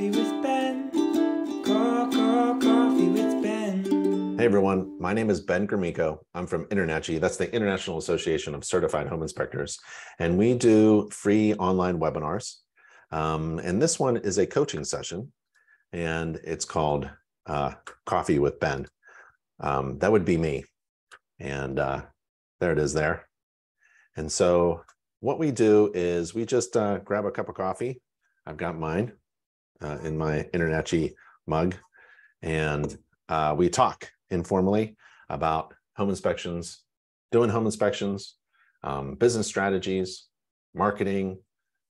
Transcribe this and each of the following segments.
Coffee with Ben. Co- co- coffee with Ben. Hey everyone, my name is Ben Gromicko. I'm from InterNACHI, that's the International Association of Certified Home Inspectors, and we do free online webinars. Um, and this one is a coaching session, and it's called uh, Coffee with Ben. Um, that would be me, and uh, there it is there. And so what we do is we just uh, grab a cup of coffee. I've got mine uh, in my InterNACHI mug, and uh, we talk informally about home inspections, doing home inspections, um, business strategies, marketing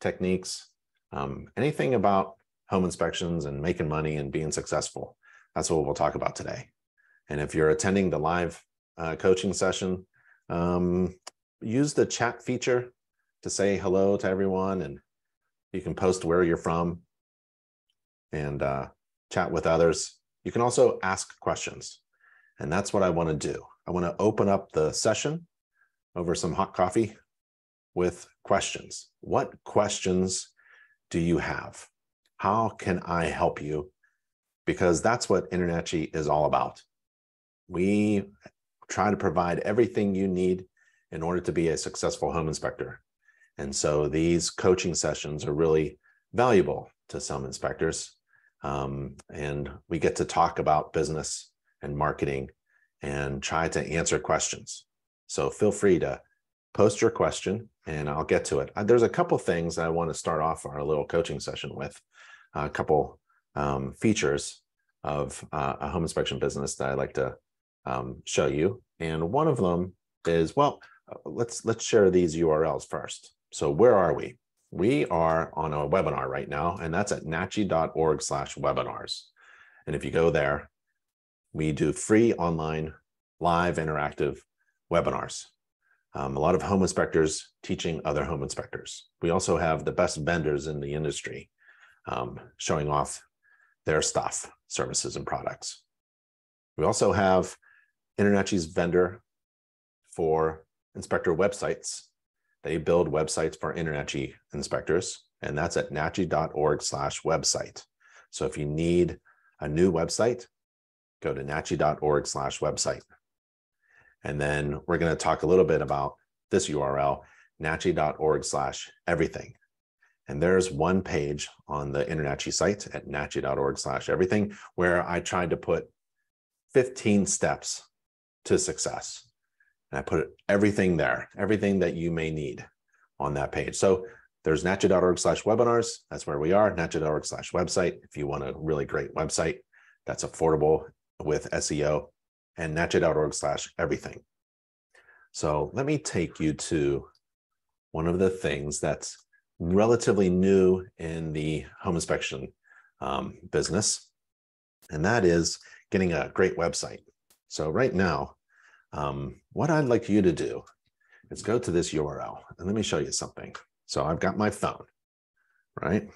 techniques, um, anything about home inspections and making money and being successful. That's what we'll talk about today. And if you're attending the live uh, coaching session, um, use the chat feature to say hello to everyone and you can post where you're from and uh, chat with others. You can also ask questions. And that's what I want to do. I want to open up the session over some hot coffee with questions. What questions do you have? How can I help you? Because that's what InterNACHI is all about. We try to provide everything you need in order to be a successful home inspector. And so these coaching sessions are really valuable to some inspectors. Um, and we get to talk about business and marketing and try to answer questions. So feel free to post your question and I'll get to it. Uh, there's a couple things I want to start off our little coaching session with, a couple um, features of uh, a home inspection business that I like to um, show you. And one of them is, well, uh, let's let's share these URLs first. So where are we? We are on a webinar right now, and that's at nachi.org slash webinars. And if you go there, we do free online live interactive webinars. Um, a lot of home inspectors teaching other home inspectors. We also have the best vendors in the industry um, showing off their stuff, services, and products. We also have InterNACHI's vendor for inspector websites. They build websites for InterNACHI inspectors, and that's at nachi.org slash website. So if you need a new website, go to nachi.org slash website. And then we're going to talk a little bit about this URL, nachi.org slash everything. And there's one page on the InterNACHI site at nachi.org slash everything where I tried to put 15 steps to success. And I put everything there, everything that you may need on that page. So there's nachi.org slash webinars. That's where we are, nachi.org slash website. If you want a really great website that's affordable with SEO and nachi.org slash everything. So let me take you to one of the things that's relatively new in the home inspection um, business, and that is getting a great website. So right now, um, what I'd like you to do is go to this URL and let me show you something. So I've got my phone, right?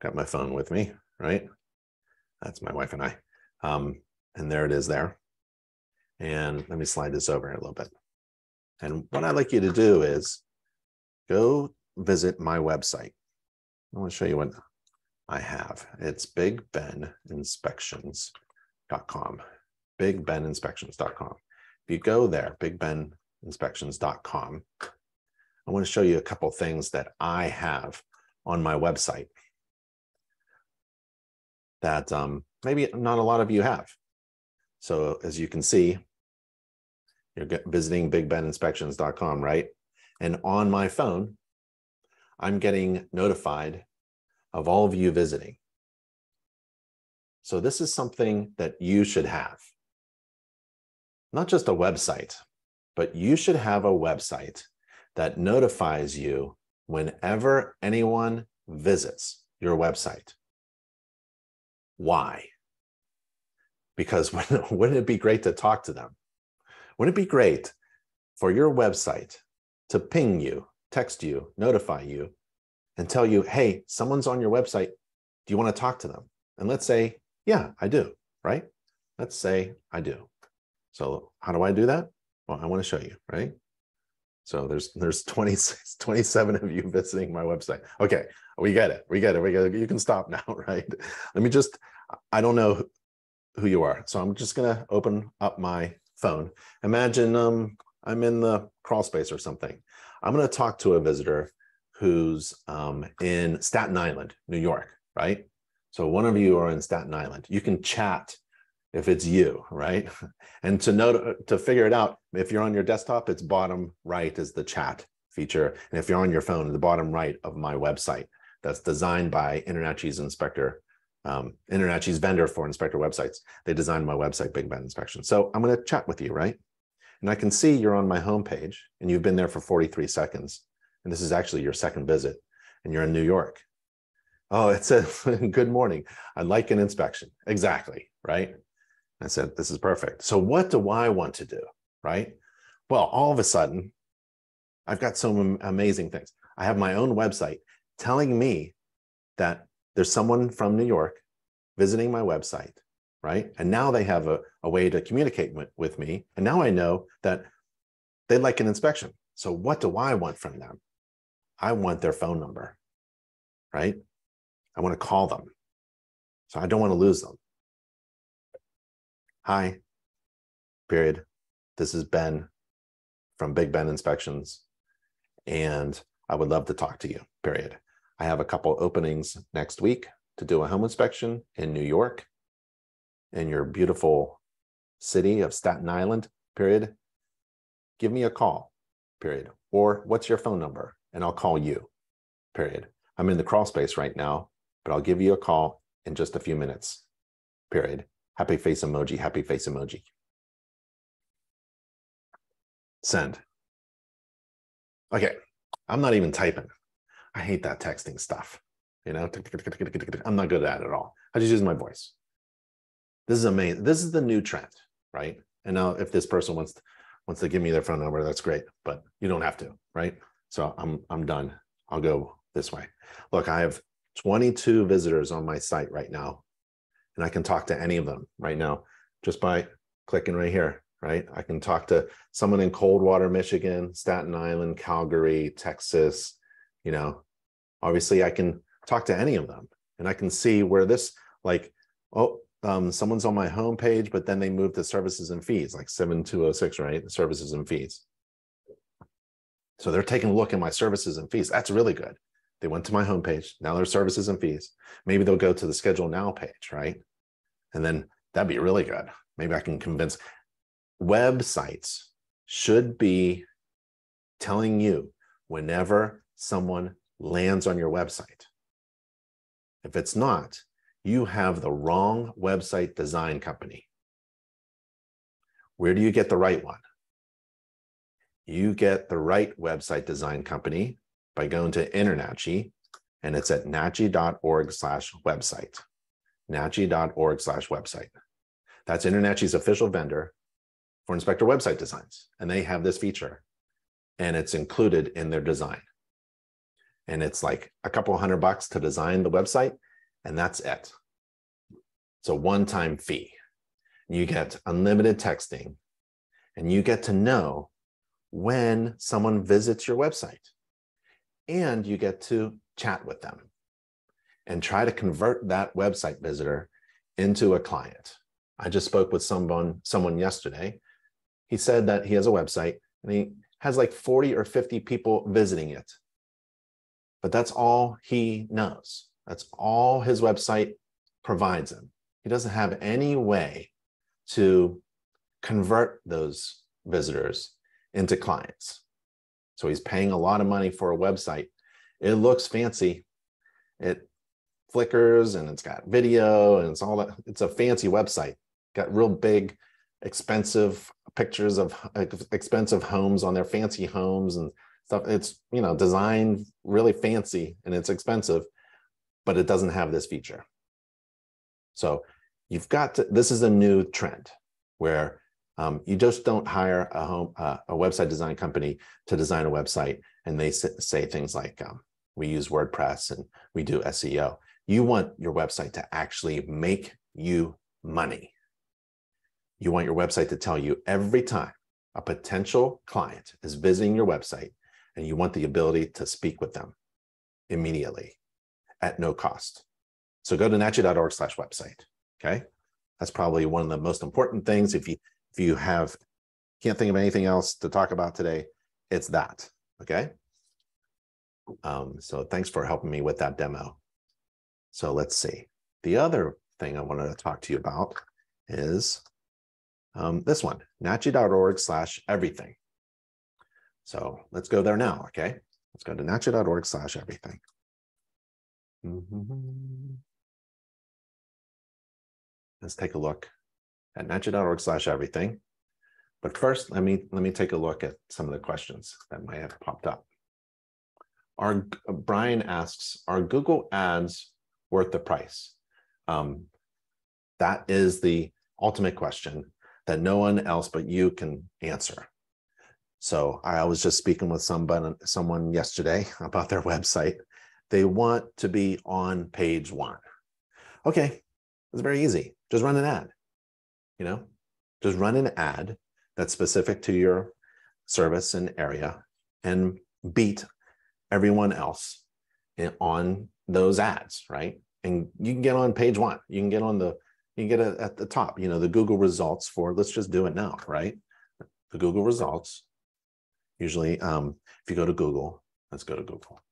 Got my phone with me, right? That's my wife and I. Um, and there it is there. And let me slide this over a little bit. And what I'd like you to do is go visit my website. I want to show you what I have. It's bigbeninspections.com. Bigbeninspections.com. If you go there, bigbeninspections.com, I want to show you a couple things that I have on my website that um, maybe not a lot of you have. So as you can see, you're visiting bigbeninspections.com, right? And on my phone, I'm getting notified of all of you visiting. So this is something that you should have. Not just a website, but you should have a website that notifies you whenever anyone visits your website. Why? Because wouldn't it be great to talk to them? Wouldn't it be great for your website to ping you, text you, notify you, and tell you, hey, someone's on your website. Do you want to talk to them? And let's say, yeah, I do, right? Let's say I do. So how do I do that? Well, I want to show you, right? So there's there's 26, 27 of you visiting my website. Okay, we get it. We get it. We get it. You can stop now, right? Let me just, I don't know who you are. So I'm just gonna open up my phone. Imagine um, I'm in the crawl space or something. I'm gonna talk to a visitor who's um, in Staten Island, New York, right? So one of you are in Staten Island. You can chat if it's you, right? And to know to figure it out, if you're on your desktop, it's bottom right is the chat feature. And if you're on your phone, the bottom right of my website that's designed by Internet InterNACHI's inspector, um, InterNACHI's vendor for inspector websites. They designed my website, Big Ben Inspection. So I'm going to chat with you, right? And I can see you're on my homepage and you've been there for 43 seconds. And this is actually your second visit and you're in New York. Oh, it says, good morning. I'd like an inspection. Exactly, right? I said, this is perfect. So what do I want to do, right? Well, all of a sudden, I've got some amazing things. I have my own website telling me that there's someone from New York visiting my website, right? And now they have a, a way to communicate with, with me. And now I know that they'd like an inspection. So what do I want from them? I want their phone number, right? I want to call them. So I don't want to lose them. Hi, period. This is Ben from Big Ben Inspections, and I would love to talk to you, period. I have a couple openings next week to do a home inspection in New York, in your beautiful city of Staten Island, period. Give me a call, period. Or what's your phone number? And I'll call you, period. I'm in the crawl space right now, but I'll give you a call in just a few minutes, period happy face emoji, happy face emoji. Send. Okay, I'm not even typing. I hate that texting stuff. You know, I'm not good at it at all. I just use my voice. This is amazing. This is the new trend, right? And now, if this person wants to, wants to give me their phone number, that's great. But you don't have to, right? So I'm I'm done. I'll go this way. Look, I have 22 visitors on my site right now and I can talk to any of them right now just by clicking right here, right? I can talk to someone in Coldwater, Michigan, Staten Island, Calgary, Texas, you know, obviously I can talk to any of them and I can see where this like, oh, um, someone's on my homepage, but then they move to services and fees, like 7206, right? Services and fees. So they're taking a look at my services and fees. That's really good. They went to my homepage. Now there's services and fees. Maybe they'll go to the schedule now page, right? And then that'd be really good. Maybe I can convince websites should be telling you whenever someone lands on your website. If it's not, you have the wrong website design company. Where do you get the right one? You get the right website design company by going to InterNACHI, and it's at nachi.org slash website nachi.org slash website. That's InterNACHI's official vendor for inspector website designs. And they have this feature and it's included in their design. And it's like a couple hundred bucks to design the website, and that's it. It's a one time fee. You get unlimited texting, and you get to know when someone visits your website, and you get to chat with them and try to convert that website visitor into a client. I just spoke with someone someone yesterday. He said that he has a website and he has like 40 or 50 people visiting it. But that's all he knows. That's all his website provides him. He doesn't have any way to convert those visitors into clients. So he's paying a lot of money for a website. It looks fancy. It flickers and it's got video and it's all that. It's a fancy website. Got real big, expensive pictures of expensive homes on their fancy homes and stuff. It's you know designed really fancy and it's expensive, but it doesn't have this feature. So you've got to. This is a new trend where um, you just don't hire a home uh, a website design company to design a website and they say things like um, we use WordPress and we do SEO. You want your website to actually make you money. You want your website to tell you every time a potential client is visiting your website and you want the ability to speak with them immediately at no cost. So go to nachi.org slash website. Okay. That's probably one of the most important things. If you if you have can't think of anything else to talk about today, it's that. Okay. Um, so thanks for helping me with that demo. So let's see. The other thing I wanted to talk to you about is um, this one, nachi.org slash everything. So let's go there now, okay? Let's go to nachi.org slash everything. Mm-hmm. Let's take a look at nachi.org slash everything. But first, let me let me take a look at some of the questions that might have popped up. Our Brian asks, are Google ads worth the price? Um, that is the ultimate question that no one else but you can answer. So I was just speaking with somebody, someone yesterday about their website. They want to be on page one. Okay, it's very easy. Just run an ad. You know, just run an ad that's specific to your service and area and beat everyone else on those ads, right? And you can get on page one. You can get on the you can get it at the top, you know, the Google results for, let's just do it now, right? The Google results, usually um, if you go to Google, let's go to Google,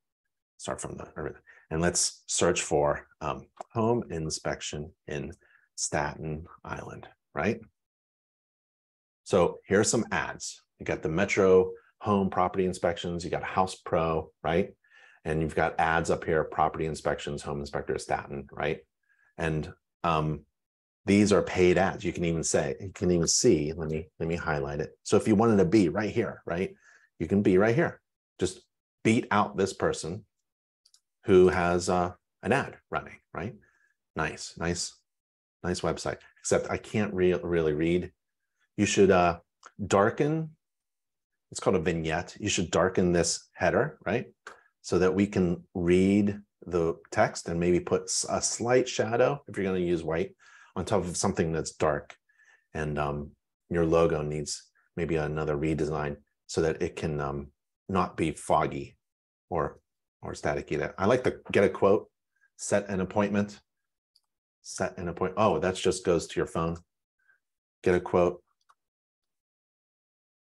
start from the, and let's search for um, home inspection in Staten Island, right? So here's some ads. You got the Metro home property inspections, you got House Pro, right? And you've got ads up here, property inspections, home inspector Staten, right? And um, these are paid ads. You can even say, you can even see, let me, let me highlight it. So if you wanted to be right here, right, you can be right here. Just beat out this person who has uh, an ad running, right? Nice, nice, nice website. Except I can't re really read. You should uh, darken, it's called a vignette. You should darken this header, right? So that we can read the text and maybe put a slight shadow if you're going to use white on top of something that's dark and um, your logo needs maybe another redesign so that it can um, not be foggy or or static either. I like to get a quote, set an appointment, set an appointment. Oh, that just goes to your phone. Get a quote.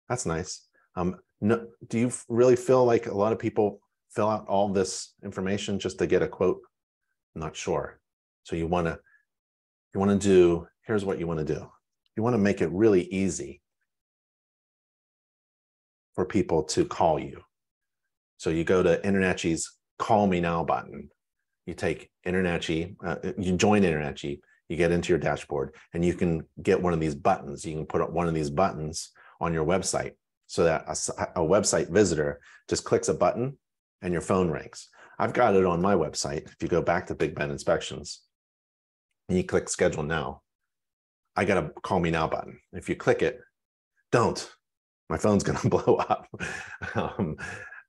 That's nice. Um, no, do you really feel like a lot of people fill out all this information just to get a quote? I'm not sure. So you want to you want to do, here's what you want to do. You want to make it really easy for people to call you. So you go to InterNACHI's Call Me Now button. You take InterNACHI, uh, you join InterNACHI, you get into your dashboard, and you can get one of these buttons. You can put one of these buttons on your website so that a, a website visitor just clicks a button and your phone rings. I've got it on my website. If you go back to Big Ben Inspections, and you click schedule now, I got a call me now button. If you click it, don't. My phone's going to blow up. um,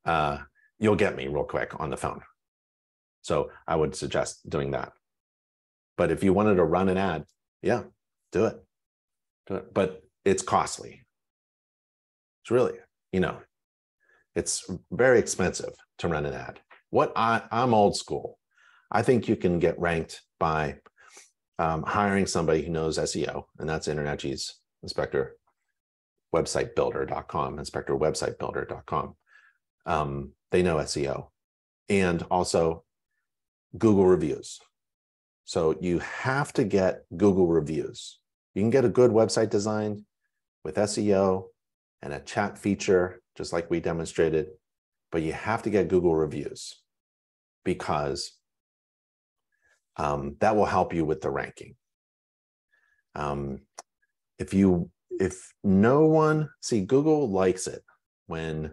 uh, you'll get me real quick on the phone. So I would suggest doing that. But if you wanted to run an ad, yeah, do it. Do it. But it's costly. It's really, you know, it's very expensive to run an ad. What I, I'm old school. I think you can get ranked by um, hiring somebody who knows SEO, and that's InterNACHI's inspector website builder.com, inspector website builder.com. Um, they know SEO and also Google reviews. So you have to get Google reviews. You can get a good website designed with SEO and a chat feature, just like we demonstrated, but you have to get Google reviews because um, that will help you with the ranking. Um, if you if no one see Google likes it when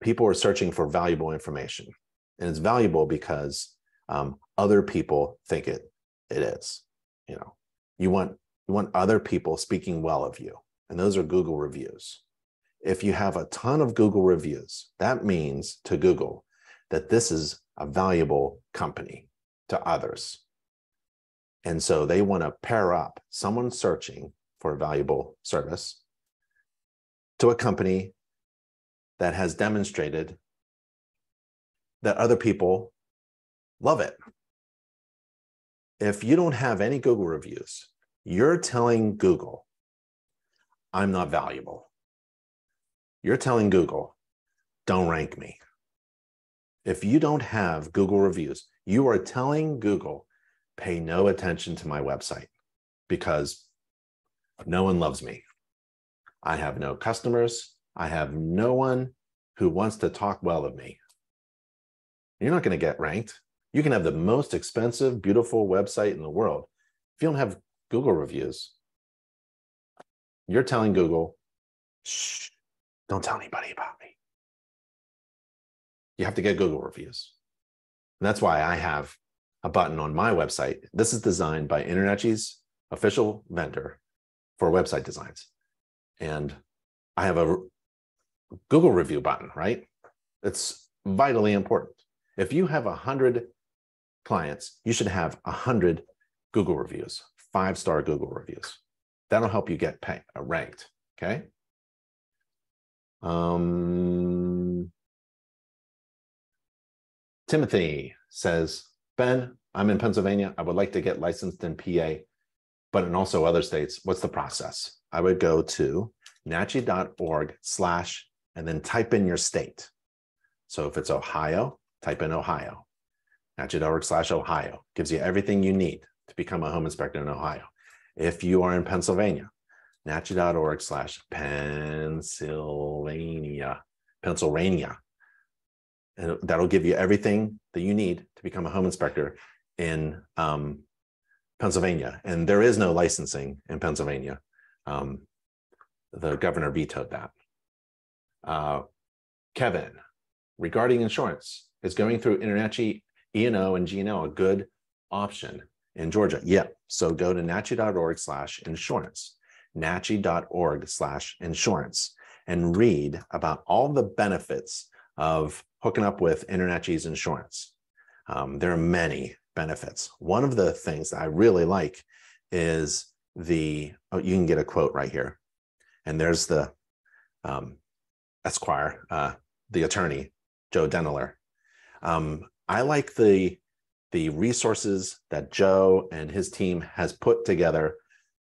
people are searching for valuable information, and it's valuable because um, other people think it it is. You know, you want you want other people speaking well of you, and those are Google reviews. If you have a ton of Google reviews, that means to Google that this is a valuable company to others. And so they want to pair up someone searching for a valuable service to a company that has demonstrated that other people love it. If you don't have any Google reviews, you're telling Google, I'm not valuable. You're telling Google, don't rank me. If you don't have Google reviews, you are telling Google, pay no attention to my website because no one loves me. I have no customers. I have no one who wants to talk well of me. You're not going to get ranked. You can have the most expensive, beautiful website in the world. If you don't have Google reviews, you're telling Google, shh, don't tell anybody about me. You have to get Google reviews. And that's why I have a button on my website. This is designed by InterNACHI's official vendor for website designs. And I have a Google review button, right? It's vitally important. If you have 100 clients, you should have 100 Google reviews, five star Google reviews. That'll help you get pay, uh, ranked. Okay. Um, Timothy says, Ben, I'm in Pennsylvania. I would like to get licensed in PA, but in also other states. What's the process? I would go to nachi.org slash and then type in your state. So if it's Ohio, type in Ohio. Nachi.org slash Ohio gives you everything you need to become a home inspector in Ohio. If you are in Pennsylvania, nachi.org slash Pennsylvania, Pennsylvania. And that'll give you everything that you need to become a home inspector in um, Pennsylvania. And there is no licensing in Pennsylvania. Um, the governor vetoed that. Uh, Kevin, regarding insurance, is going through InterNACHI, E&O, and G&O a good option in Georgia? Yeah. So go to nachi.org slash insurance, nachi.org slash insurance, and read about all the benefits of hooking up with InterNACHI's insurance. Um, there are many benefits. One of the things that I really like is the, oh, you can get a quote right here. And there's the um, Esquire, uh, the attorney, Joe Denneler. Um, I like the the resources that Joe and his team has put together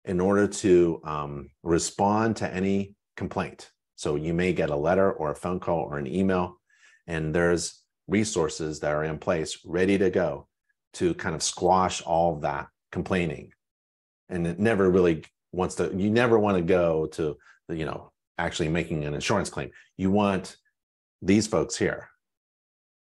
in order to um, respond to any complaint. So you may get a letter or a phone call or an email, and there's resources that are in place ready to go to kind of squash all that complaining. And it never really wants to, you never want to go to, you know, actually making an insurance claim. You want these folks here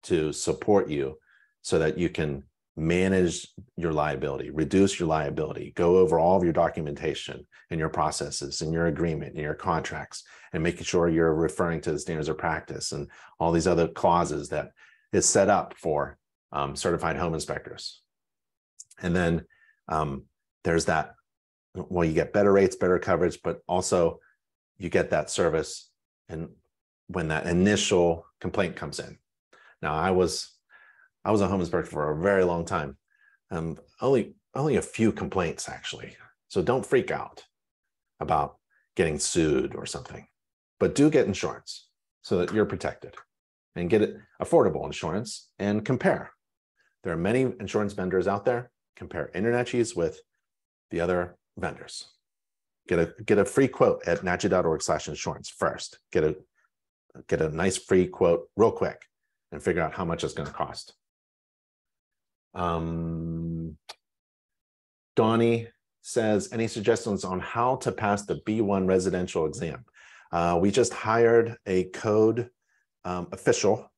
to support you so that you can manage your liability, reduce your liability, go over all of your documentation and your processes and your agreement and your contracts, and making sure you're referring to the standards of practice and all these other clauses that is set up for um, certified home inspectors. And then um, there's that, well, you get better rates, better coverage, but also you get that service and when that initial complaint comes in. Now, I was I was a home inspector for a very long time. Um, only only a few complaints actually. So don't freak out about getting sued or something, but do get insurance so that you're protected and get it affordable insurance and compare. There are many insurance vendors out there. Compare InterNACHI's with the other vendors. Get a get a free quote at nachi.org slash insurance first. Get a get a nice free quote real quick and figure out how much it's going to cost. Um, Donnie says, any suggestions on how to pass the B1 residential exam? Uh, we just hired a code um, official.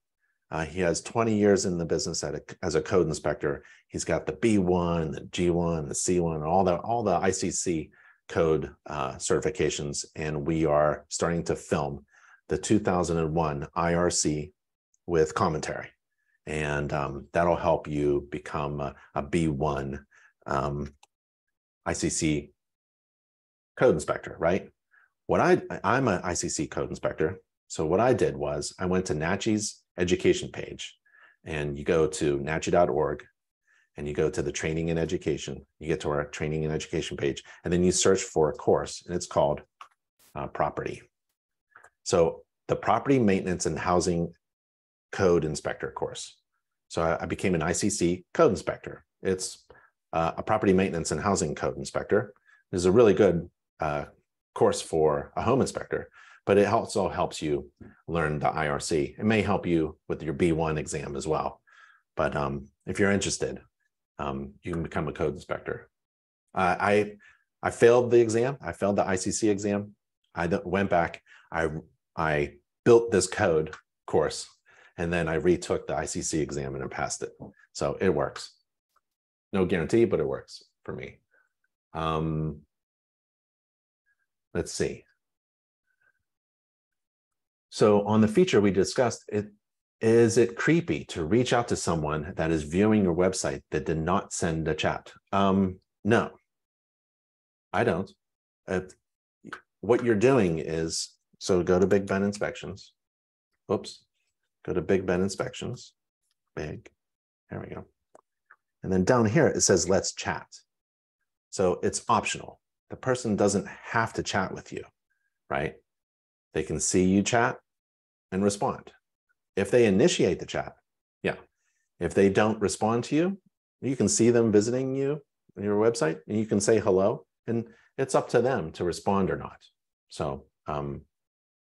Uh, he has 20 years in the business a, as a code inspector. He's got the B1, the G1, the C1, all the all the ICC code uh, certifications, and we are starting to film the 2001 IRC with commentary. And um, that'll help you become a a B1 um, ICC code inspector, right? What I, I'm an ICC code inspector. So what I did was I went to NACHI's education page and you go to nachi.org and you go to the training and education. You get to our training and education page, and then you search for a course, and it's called uh, property. So the property maintenance and housing code inspector course. So I, I became an ICC code inspector. It's uh, a property maintenance and housing code inspector. It's a really good uh, course for a home inspector, but it also helps you learn the IRC. It may help you with your B1 exam as well. But um, if you're interested, um, you can become a code inspector. Uh, I I failed the exam. I failed the ICC exam. I went back. I I built this code course, and then I retook the ICC exam and passed it. So it works. No guarantee, but it works for me. Um, let's see. So on the feature we discussed, it is it creepy to reach out to someone that is viewing your website that did not send a chat? Um, no, I don't. What you're doing is so go to Big Ben inspections. Oops, go to Big Ben inspections. Big. There we go. And then down here it says let's chat. So it's optional. The person doesn't have to chat with you, right? They can see you chat and respond. If they initiate the chat, yeah. If they don't respond to you, you can see them visiting you on your website and you can say hello and it's up to them to respond or not. So um,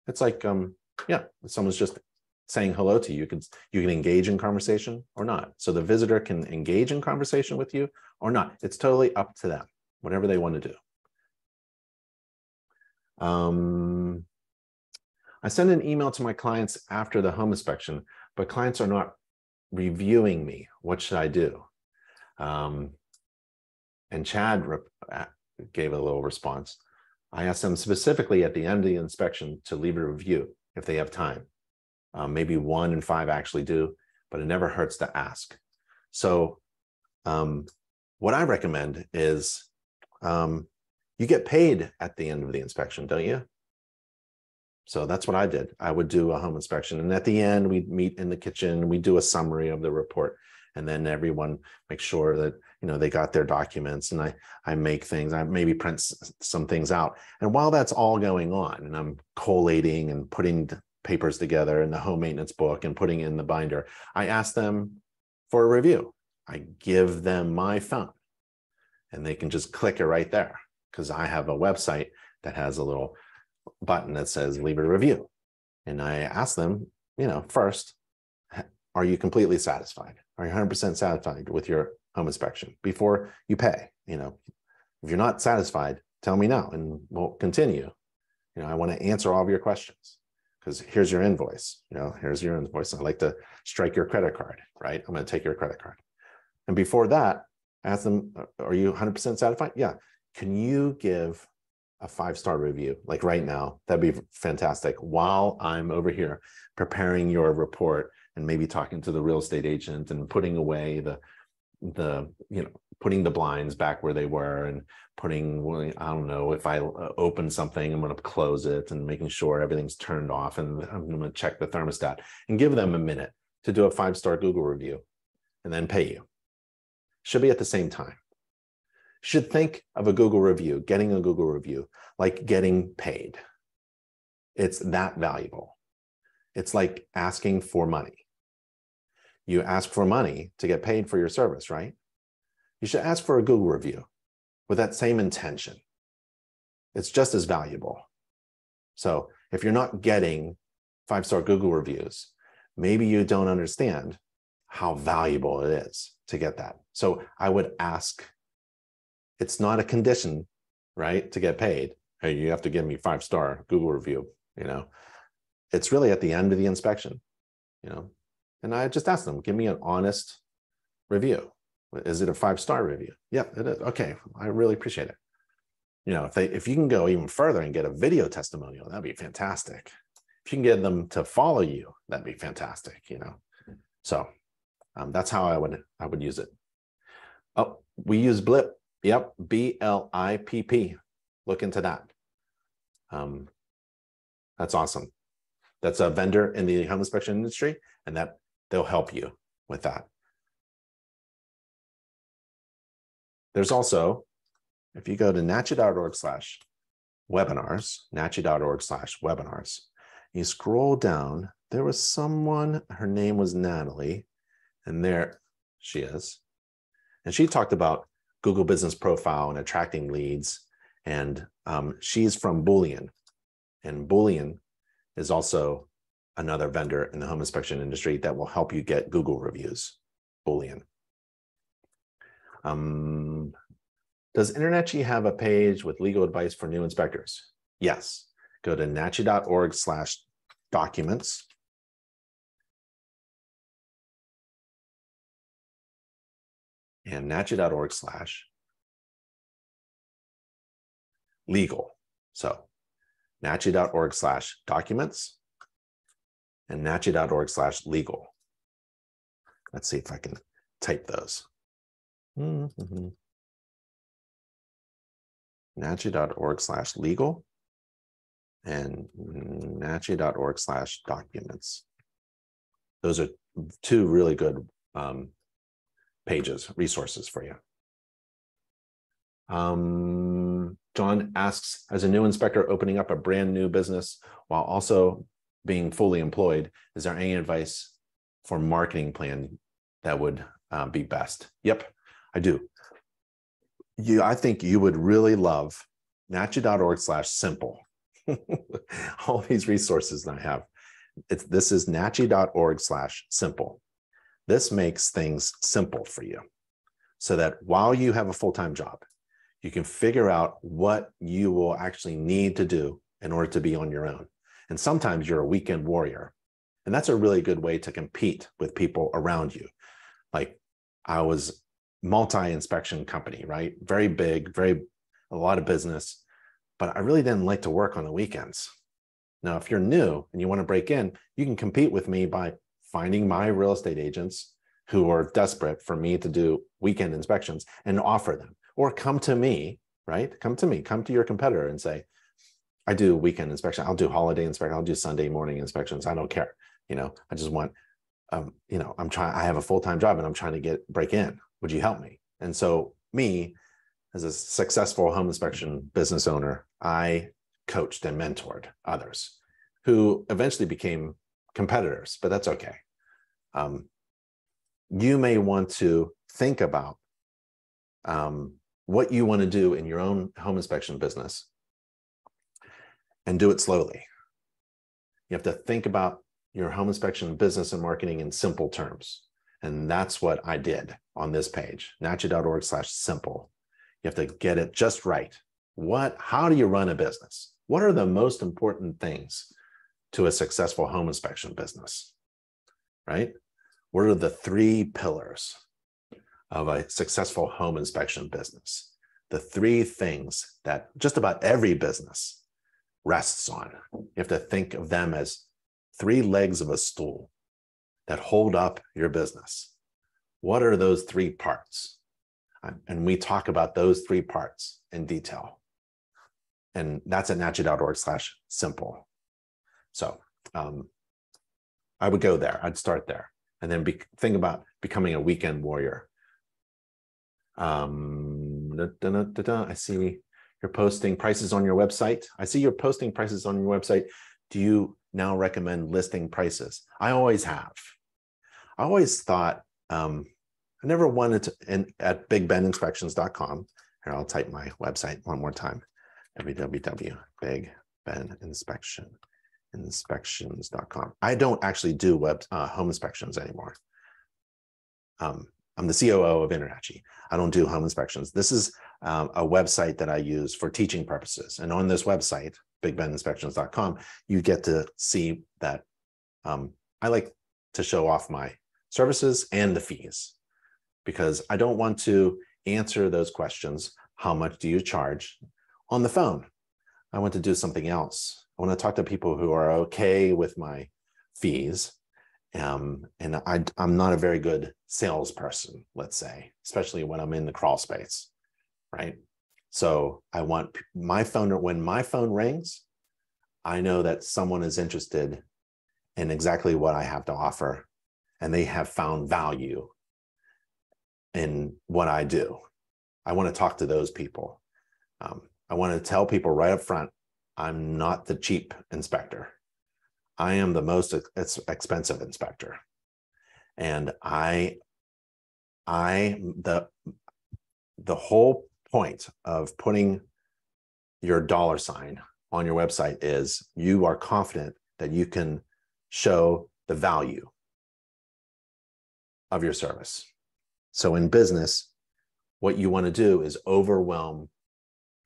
it's like, um, yeah, someone's just saying hello to you, you can you can engage in conversation or not. So the visitor can engage in conversation with you or not. It's totally up to them, whatever they want to do. Um, I send an email to my clients after the home inspection, but clients are not reviewing me. What should I do? Um, and Chad gave a little response. I asked them specifically at the end of the inspection to leave a review if they have time. Um, maybe one in five actually do, but it never hurts to ask. So, um, what I recommend is um, you get paid at the end of the inspection, don't you? So that's what I did. I would do a home inspection. And at the end, we'd meet in the kitchen, we do a summary of the report. And then everyone makes sure that you know they got their documents and I I make things, I maybe print some things out. And while that's all going on, and I'm collating and putting papers together in the home maintenance book and putting in the binder, I ask them for a review. I give them my phone and they can just click it right there because I have a website that has a little button that says leave a review. And I ask them, you know, first, are you completely satisfied? Are you 100% satisfied with your home inspection before you pay? You know, if you're not satisfied, tell me now and we'll continue. You know, I want to answer all of your questions because here's your invoice. You know, here's your invoice. I'd like to strike your credit card, right? I'm going to take your credit card. And before that, I ask them, are you 100% satisfied? Yeah. Can you give a five star review, like right now, that'd be fantastic. While I'm over here preparing your report and maybe talking to the real estate agent and putting away the the you know putting the blinds back where they were and putting i don't know if i uh, open something i'm going to close it and making sure everything's turned off and i'm going to check the thermostat and give them a minute to do a five star google review and then pay you should be at the same time should think of a Google review, getting a Google review, like getting paid. It's that valuable. It's like asking for money. You ask for money to get paid for your service, right? You should ask for a Google review with that same intention. It's just as valuable. So if you're not getting five star Google reviews, maybe you don't understand how valuable it is to get that. So I would ask it's not a condition, right, to get paid. Hey, you have to give me five star Google review. You know, it's really at the end of the inspection. You know, and I just ask them, give me an honest review. Is it a five star review? Yeah, it is. Okay, I really appreciate it. You know, if they if you can go even further and get a video testimonial, that'd be fantastic. If you can get them to follow you, that'd be fantastic. You know, so um, that's how I would I would use it. Oh, we use Blipp. Yep, B L I P P. Look into that. Um, that's awesome. That's a vendor in the home inspection industry, and that they'll help you with that. There's also, if you go to nachi.org slash webinars, nachi.org slash webinars, You scroll down, there was someone, her name was Natalie, and there she is. And she talked about Google Business Profile and attracting leads. And um, she's from Boolean. And Boolean is also another vendor in the home inspection industry that will help you get Google reviews. Boolean. Um, does InterNACHI have a page with legal advice for new inspectors? Yes. Go to nachi.org slash documents. And nachi.org slash legal. So nachi.org slash documents and nachi.org slash legal. Let's see if I can type those. Mm-hmm. nachi.org slash legal and nachi.org slash documents. Those are two really good um, pages, resources for you. Um, John asks, as a new inspector opening up a brand new business while also being fully employed, is there any advice for marketing plan that would uh, be best? Yep, I do. You, I think you would really love nachi.org slash simple. All these resources that I have. It's, this is nachi.org slash simple. This makes things simple for you so that while you have a full-time job, you can figure out what you will actually need to do in order to be on your own. And sometimes you're a weekend warrior. And that's a really good way to compete with people around you. Like I was multi-inspection company, right? Very big, very a lot of business, but I really didn't like to work on the weekends. Now, if you're new and you want to break in, you can compete with me by finding my real estate agents who are desperate for me to do weekend inspections and offer them or come to me, right? Come to me, come to your competitor and say, I do weekend inspection. I'll do holiday inspection. I'll do Sunday morning inspections. I don't care. You know, I just want, um, you know, I'm trying, I have a full-time job and I'm trying to get break in. Would you help me? And so me as a successful home inspection business owner, I coached and mentored others who eventually became competitors, but that's okay. Um, you may want to think about um, what you want to do in your own home inspection business and do it slowly. You have to think about your home inspection business and marketing in simple terms. And that's what I did on this page, nachi.org slash simple. You have to get it just right. What, how do you run a business? What are the most important things to a successful home inspection business? Right? What are the three pillars of a successful home inspection business. The three things that just about every business rests on. You have to think of them as three legs of a stool that hold up your business. What are those three parts? And we talk about those three parts in detail. And that's at nachi.org slash simple. So um, I would go there. I'd start there and then be, think about becoming a weekend warrior. Um, da, da, da, I see you're posting prices on your website. I see you're posting prices on your website. Do you now recommend listing prices? I always have. I always thought, um, I never wanted to, and at bigbeninspections.com, here I'll type my website one more time, www.bigbeninspections.com. I don't actually do web uh, home inspections anymore. Um, I'm the COO of InterNACHI. I don't do home inspections. This is um, a website that I use for teaching purposes. And on this website, bigbeninspections.com, you get to see that um, I like to show off my services and the fees because I don't want to answer those questions. How much do you charge on the phone? I want to do something else. I want to talk to people who are okay with my fees um, and I, I'm not a very good salesperson, let's say, especially when I'm in the crawl space, right? So I want my phone, when my phone rings, I know that someone is interested in exactly what I have to offer and they have found value in what I do. I want to talk to those people. Um, I want to tell people right up front I'm not the cheap inspector. I am the most ex- expensive inspector. And I, I, the, the whole point of putting your dollar sign on your website is you are confident that you can show the value of your service. So in business, what you want to do is overwhelm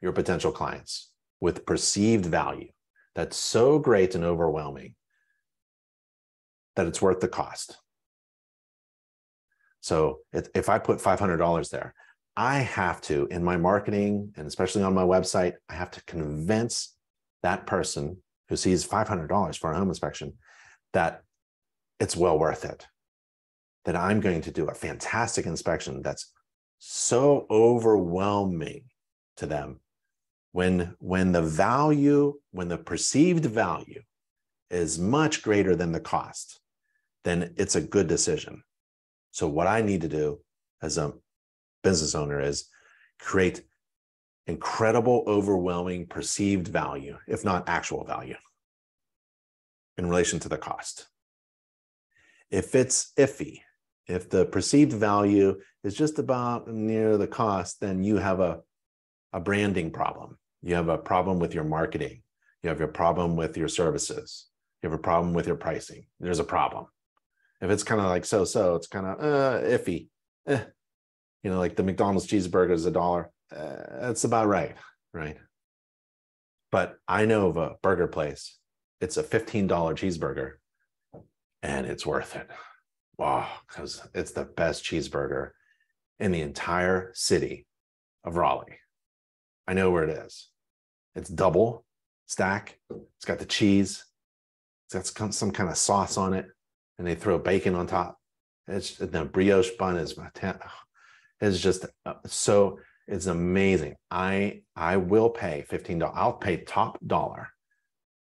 your potential clients with perceived value that's so great and overwhelming that it's worth the cost. So if I put $500 there, I have to, in my marketing and especially on my website, I have to convince that person who sees $500 for a home inspection that it's well worth it. That I'm going to do a fantastic inspection that's so overwhelming to them when when the value when the perceived value is much greater than the cost then it's a good decision. So what i need to do as a business owner is create incredible overwhelming perceived value if not actual value in relation to the cost. If it's iffy if the perceived value is just about near the cost then you have a a branding problem you have a problem with your marketing. You have a problem with your services. You have a problem with your pricing. There's a problem. If it's kind of like so so, it's kind of uh, iffy. Eh. You know, like the McDonald's cheeseburger is a dollar. Uh, that's about right, right? But I know of a burger place. It's a $15 cheeseburger and it's worth it. Wow, because it's the best cheeseburger in the entire city of Raleigh. I know where it is. It's double stack. It's got the cheese. It's got some kind of sauce on it, and they throw bacon on top. It's the brioche bun is my ten, it's just uh, so it's amazing. I I will pay fifteen dollars. I'll pay top dollar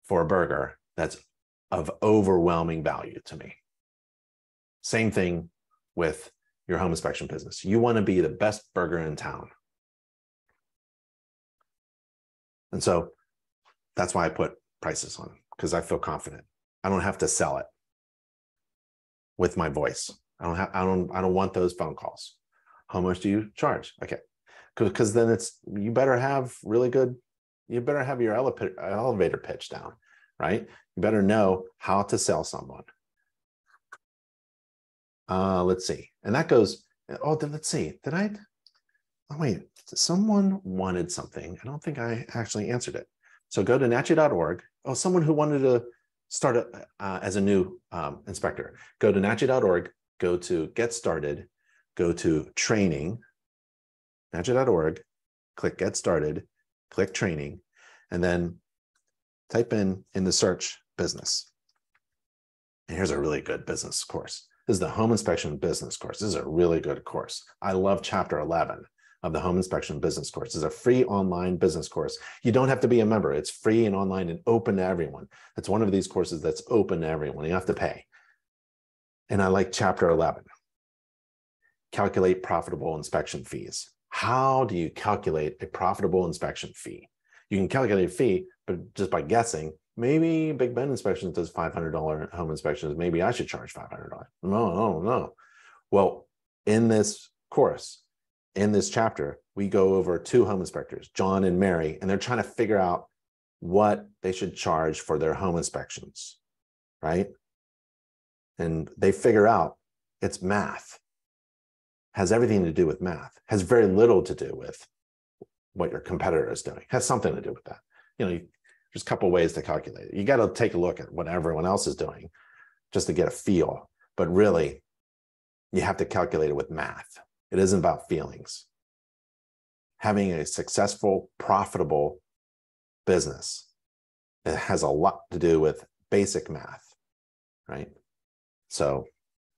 for a burger that's of overwhelming value to me. Same thing with your home inspection business. You want to be the best burger in town. And so that's why I put prices on because I feel confident. I don't have to sell it with my voice. I don't have I don't I don't want those phone calls. How much do you charge? Okay. Because then it's you better have really good, you better have your elevator elevator pitch down, right? You better know how to sell someone. Uh, let's see. And that goes, oh, then let's see. Did I oh wait, someone wanted something. I don't think I actually answered it. So go to nachi.org. Oh, someone who wanted to start a, uh, as a new um, inspector. Go to nachi.org, go to get started, go to training, nachi.org, click get started, click training, and then type in in the search business. And here's a really good business course. This is the home inspection business course. This is a really good course. I love chapter 11 of the Home Inspection Business Course. It's a free online business course. You don't have to be a member. It's free and online and open to everyone. It's one of these courses that's open to everyone. You have to pay. And I like chapter 11. Calculate profitable inspection fees. How do you calculate a profitable inspection fee? You can calculate a fee, but just by guessing, maybe Big Ben Inspections does $500 home inspections. Maybe I should charge $500. No, no, no. Well, in this course, in this chapter, we go over two home inspectors, John and Mary, and they're trying to figure out what they should charge for their home inspections, right? And they figure out it's math, has everything to do with math, has very little to do with what your competitor is doing, has something to do with that. You know, there's a couple ways to calculate it. You got to take a look at what everyone else is doing just to get a feel, but really, you have to calculate it with math it isn't about feelings. Having a successful, profitable business it has a lot to do with basic math, right? So,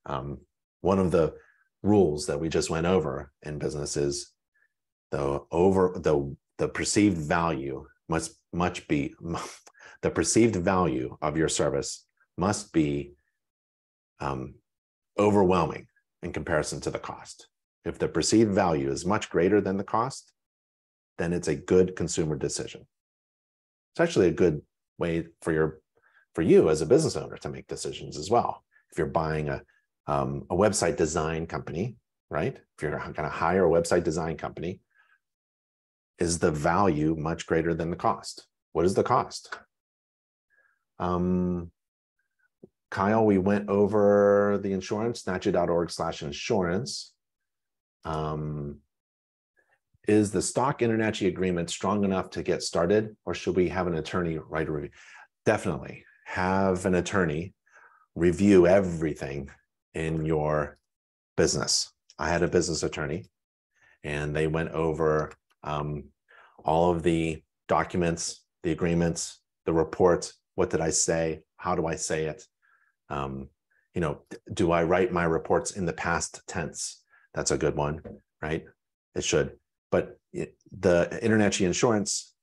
um, one of the rules that we just went over in business is the over the the perceived value must much be the perceived value of your service must be um, overwhelming in comparison to the cost. If the perceived value is much greater than the cost, then it's a good consumer decision. It's actually a good way for your for you as a business owner to make decisions as well. If you're buying a, um, a website design company, right? If you're going to hire a website design company, is the value much greater than the cost? What is the cost? Um, Kyle, we went over the insurance, NACHI.org slash insurance. Um, is the stock InterNACHI agreement strong enough to get started, or should we have an attorney write a review? Definitely have an attorney review everything in your business. I had a business attorney, and they went over um, all of the documents, the agreements, the reports. What did I say? How do I say it? Um, you know, do I write my reports in the past tense? That's a good one, right? It should. But it, the InterNACHI insurance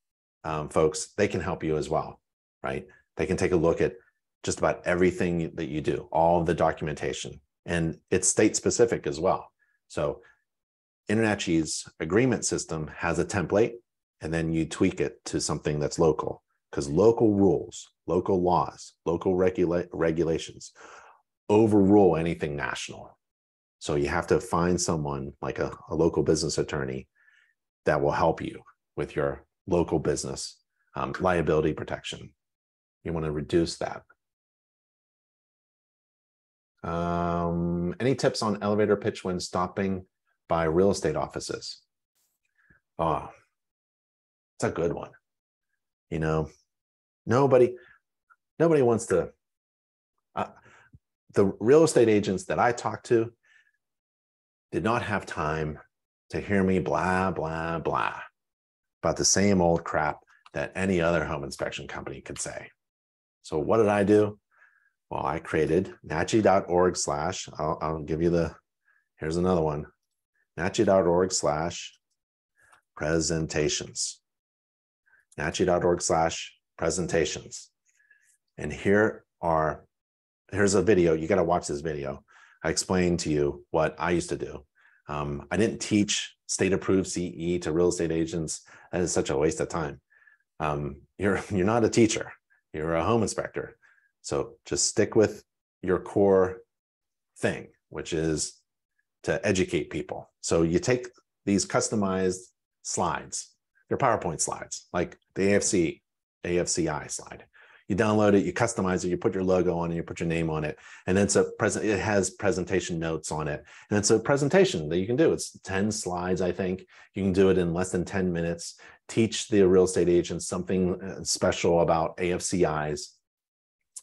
um, folks, they can help you as well, right? They can take a look at just about everything that you do, all the documentation, and it's state specific as well. So InterNACHI's agreement system has a template, and then you tweak it to something that's local because local rules, local laws, local regula- regulations overrule anything national. So you have to find someone like a, a local business attorney that will help you with your local business um, liability protection. You want to reduce that. Um, any tips on elevator pitch when stopping by real estate offices? Oh, it's a good one. You know, nobody, nobody wants to. Uh, the real estate agents that I talked to did not have time to hear me blah blah blah about the same old crap that any other home inspection company could say. So what did I do? Well, I created nachi.org slash, I'll, I'll give you the, here's another one, nachi.org slash presentations. nachi.org slash presentations. And here are, here's a video. You got to watch this video. I explained to you what I used to do. Um, I didn't teach state approved CE to real estate agents. That is such a waste of time. Um, you're, you're not a teacher, you're a home inspector. So just stick with your core thing, which is to educate people. So you take these customized slides, they're PowerPoint slides, like the AFC, AFCI slide. You download it, you customize it, you put your logo on it, you put your name on it, and then it's a present. It has presentation notes on it, and it's a presentation that you can do. It's ten slides, I think. You can do it in less than ten minutes. Teach the real estate agents something uh, special about AFCIs,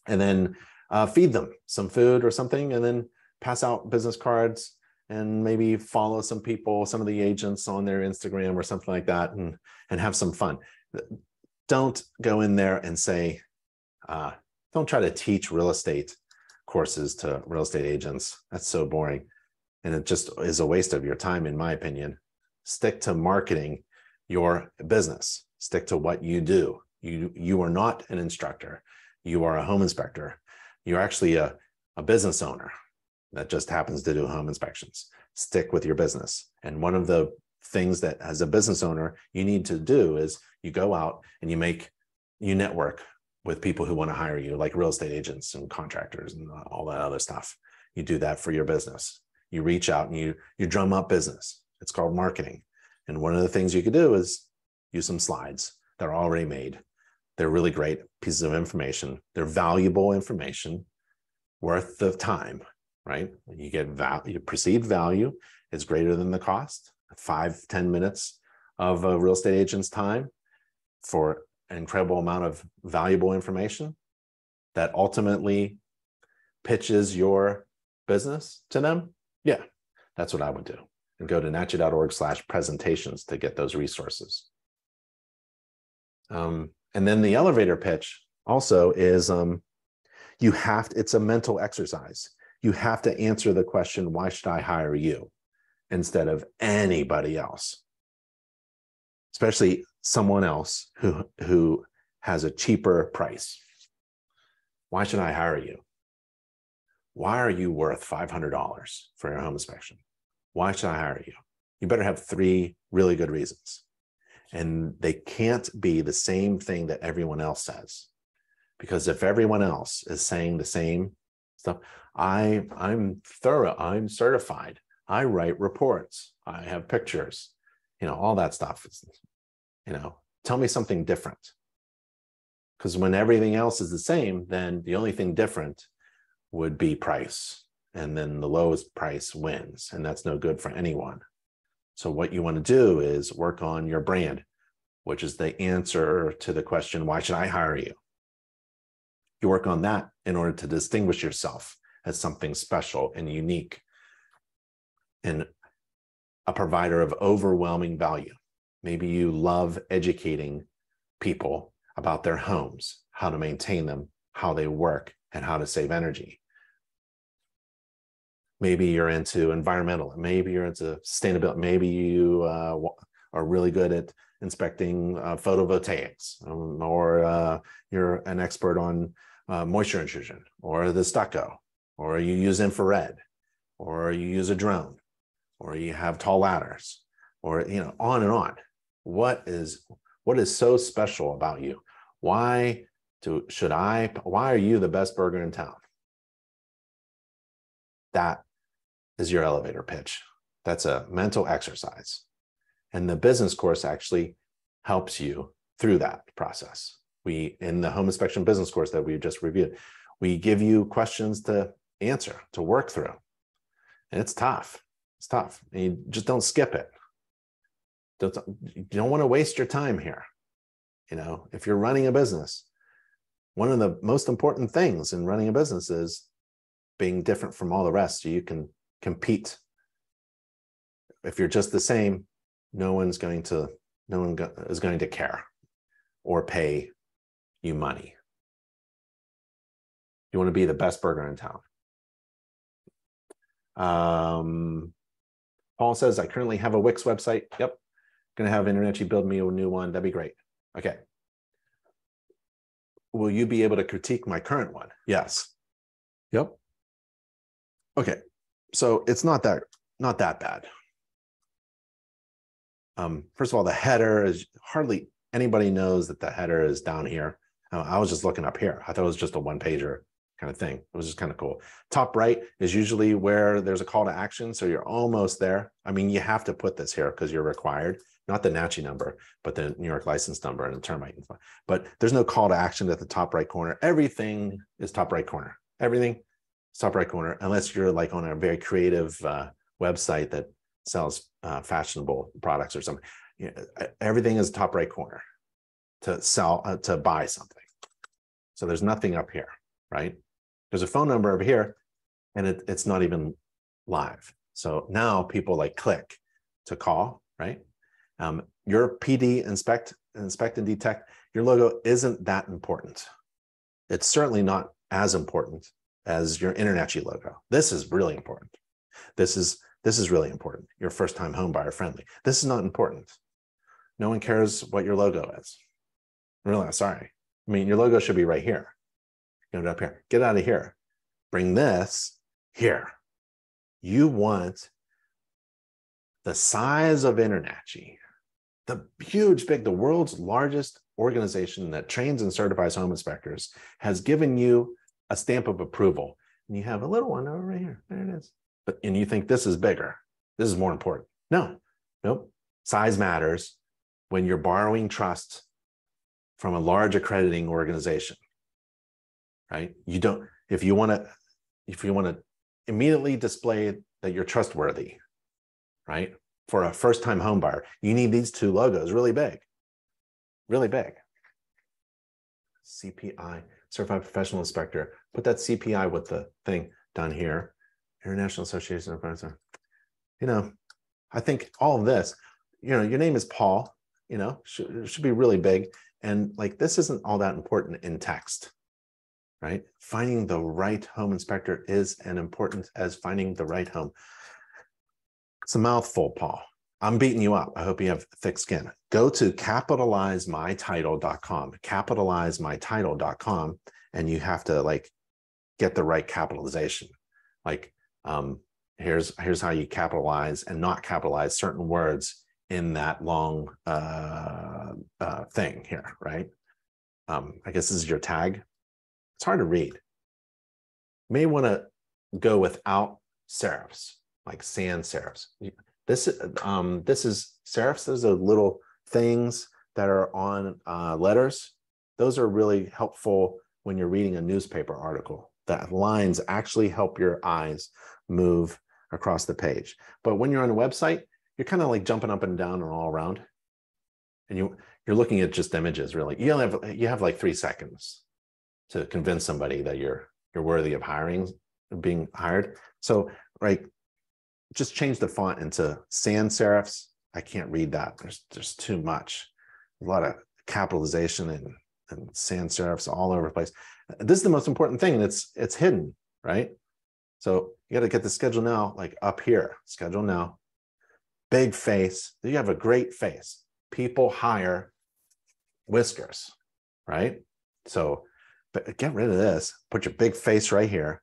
and then uh, feed them some food or something, and then pass out business cards and maybe follow some people, some of the agents on their Instagram or something like that, and and have some fun. Don't go in there and say, uh, don't try to teach real estate courses to real estate agents. That's so boring, and it just is a waste of your time, in my opinion. Stick to marketing your business. Stick to what you do. You you are not an instructor you are a home inspector. You're actually a, a business owner that just happens to do home inspections. Stick with your business. And one of the things that as a business owner you need to do is you go out and you make you network with people who want to hire you like real estate agents and contractors and all that other stuff. You do that for your business. You reach out and you you drum up business. It's called marketing. And one of the things you could do is use some slides. That are already made. They're really great pieces of information. They're valuable information, worth the time, right? You get value, perceived value is greater than the cost. Five ten minutes of a real estate agent's time for an incredible amount of valuable information that ultimately pitches your business to them. Yeah, that's what I would do. And go to nachi.org slash presentations to get those resources. Um, and then the elevator pitch also is um, you have to, it's a mental exercise. You have to answer the question, why should I hire you instead of anybody else? Especially someone else who who has a cheaper price. Why should I hire you? Why are you worth $500 for your home inspection? Why should I hire you? You better have three really good reasons and they can't be the same thing that everyone else says because if everyone else is saying the same stuff, I I'm thorough, I'm certified, I write reports, I have pictures, you know, all that stuff. You know, tell me something different. Because when everything else is the same, then the only thing different would be price. And then the lowest price wins. And that's no good for anyone. So, what you want to do is work on your brand, which is the answer to the question, why should I hire you? You work on that in order to distinguish yourself as something special and unique and a provider of overwhelming value. Maybe you love educating people about their homes, how to maintain them, how they work, and how to save energy. Maybe you're into environmental, maybe you're into sustainability, maybe you uh, are really good at inspecting uh, photovoltaics, um, or uh, you're an expert on uh, moisture intrusion, or the stucco, or you use infrared, or you use a drone, or you have tall ladders, or you know, on and on. What is what is so special about you? Why do should I? Why are you the best burger in town? That is your elevator pitch. That's a mental exercise. And the business course actually helps you through that process. We, in the home inspection business course that we just reviewed, we give you questions to answer, to work through. And it's tough. It's tough. And you just don't skip it. Don't, you don't want to waste your time here. You know, if you're running a business, one of the most important things in running a business is being different from all the rest so you can compete. If you're just the same, no one's going to no one is going to care or pay you money. You want to be the best burger in town. Um, Paul says, I currently have a Wix website. Yep. Going to have InterNACHI. build me a new one. That'd be great. Okay. Will you be able to critique my current one? Yes. Yep. Okay. So it's not that not that bad. Um, first of all, the header is hardly anybody knows that the header is down here. Uh, I was just looking up here. I thought it was just a one pager kind of thing. It was just kind of cool. Top right is usually where there's a call to action. So you're almost there. I mean, you have to put this here because you're required, not the NACHI number, but the New York license number and the termite. But there's no call to action at the top right corner. Everything is top right corner. Everything is top right corner, unless you're like on a very creative uh, website that sells uh, fashionable products or something. You know, everything is top right corner to sell uh, to buy something. So there's nothing up here, right? There's a phone number over here, and it, it's not even live. So now people like click to call, right? Um, your PD inspect, inspect and detect, your logo isn't that important. It's certainly not as important as your InterNACHI logo. This is really important. This is this is really important. Your first time home buyer friendly. This is not important. No one cares what your logo is. Really, sorry. I mean, your logo should be right here. Get it up here. Get out of here. Bring this here. You want the size of InterNACHI, the huge, big, the world's largest organization that trains and certifies home inspectors, has given you a stamp of approval. And you have a little one over here. There it is but and you think this is bigger this is more important no nope size matters when you're borrowing trust from a large accrediting organization right you don't if you want to if you want to immediately display that you're trustworthy right for a first time home buyer you need these two logos really big really big cpi certified professional inspector put that cpi with the thing down here International Association of Friends. You know, I think all of this, you know, your name is Paul, you know, should, should be really big. And like this isn't all that important in text, right? Finding the right home inspector is as important as finding the right home. It's a mouthful, Paul. I'm beating you up. I hope you have thick skin. Go to capitalizemytitle.com, capitalizemytitle.com, and you have to like get the right capitalization. Like um, here's here's how you capitalize and not capitalize certain words in that long uh, uh, thing here, right? Um, I guess this is your tag. It's hard to read. You may want to go without serifs, like sans serifs. This, um, this is serifs. Those are little things that are on uh, letters. Those are really helpful when you're reading a newspaper article. That lines actually help your eyes move across the page. But when you're on a website, you're kind of like jumping up and down and all around. And you you're looking at just images really. You have you have like three seconds to convince somebody that you're you're worthy of hiring, being hired. So right, just change the font into sans serifs. I can't read that. There's there's too much. A lot of capitalization and, and sans serifs all over the place. This is the most important thing, and it's it's hidden, right? So you got to get the schedule now, like up here, schedule now. Big face. You have a great face. People hire whiskers, right? So but get rid of this. Put your big face right here.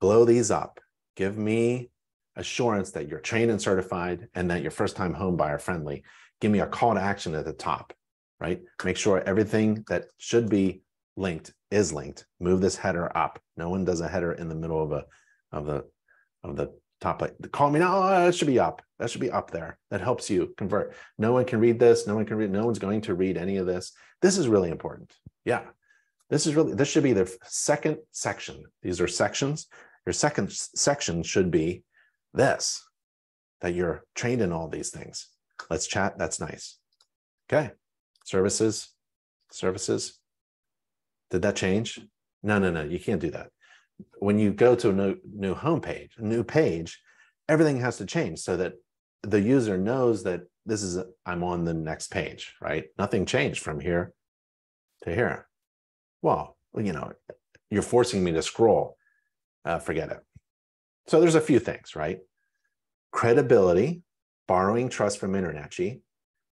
Blow these up. Give me assurance that you're trained and certified and that you're first time home buyer friendly. Give me a call to action at the top, right? Make sure everything that should be linked is linked. Move this header up. No one does a header in the middle of a of the of the top. Like, call me now. Oh, uh, that should be up. That should be up there. That helps you convert. No one can read this. No one can read. No one's going to read any of this. This is really important. Yeah, this is really. This should be the second section. These are sections. Your second section should be this. That you're trained in all these things. Let's chat. That's nice. Okay. Services. Services. Did that change? No, no, no. You can't do that. When you go to a new, new homepage, a new page, everything has to change so that the user knows that this is, I'm on the next page, right? Nothing changed from here to here. Well, you know, you're forcing me to scroll. Uh, forget it. So there's a few things, right? Credibility, borrowing trust from InterNACHI.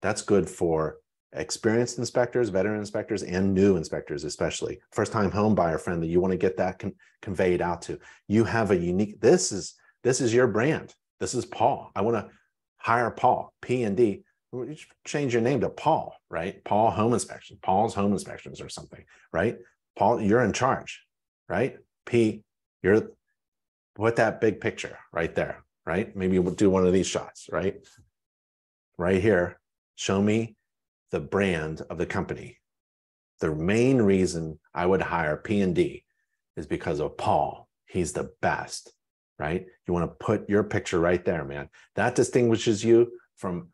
That's good for experienced inspectors, veteran inspectors, and new inspectors, especially first time home buyer friendly. You want to get that con- conveyed out to. You have a unique, this is this is your brand. This is Paul. I want to hire Paul, P and D. Change your name to Paul, right? Paul Home Inspection, Paul's Home Inspections or something, right? Paul, you're in charge, right? P, you're put that big picture right there, right? Maybe we'll do one of these shots, right? Right here. Show me the brand of the company. The main reason I would hire P&D is because of Paul. He's the best, right? You want to put your picture right there, man. That distinguishes you from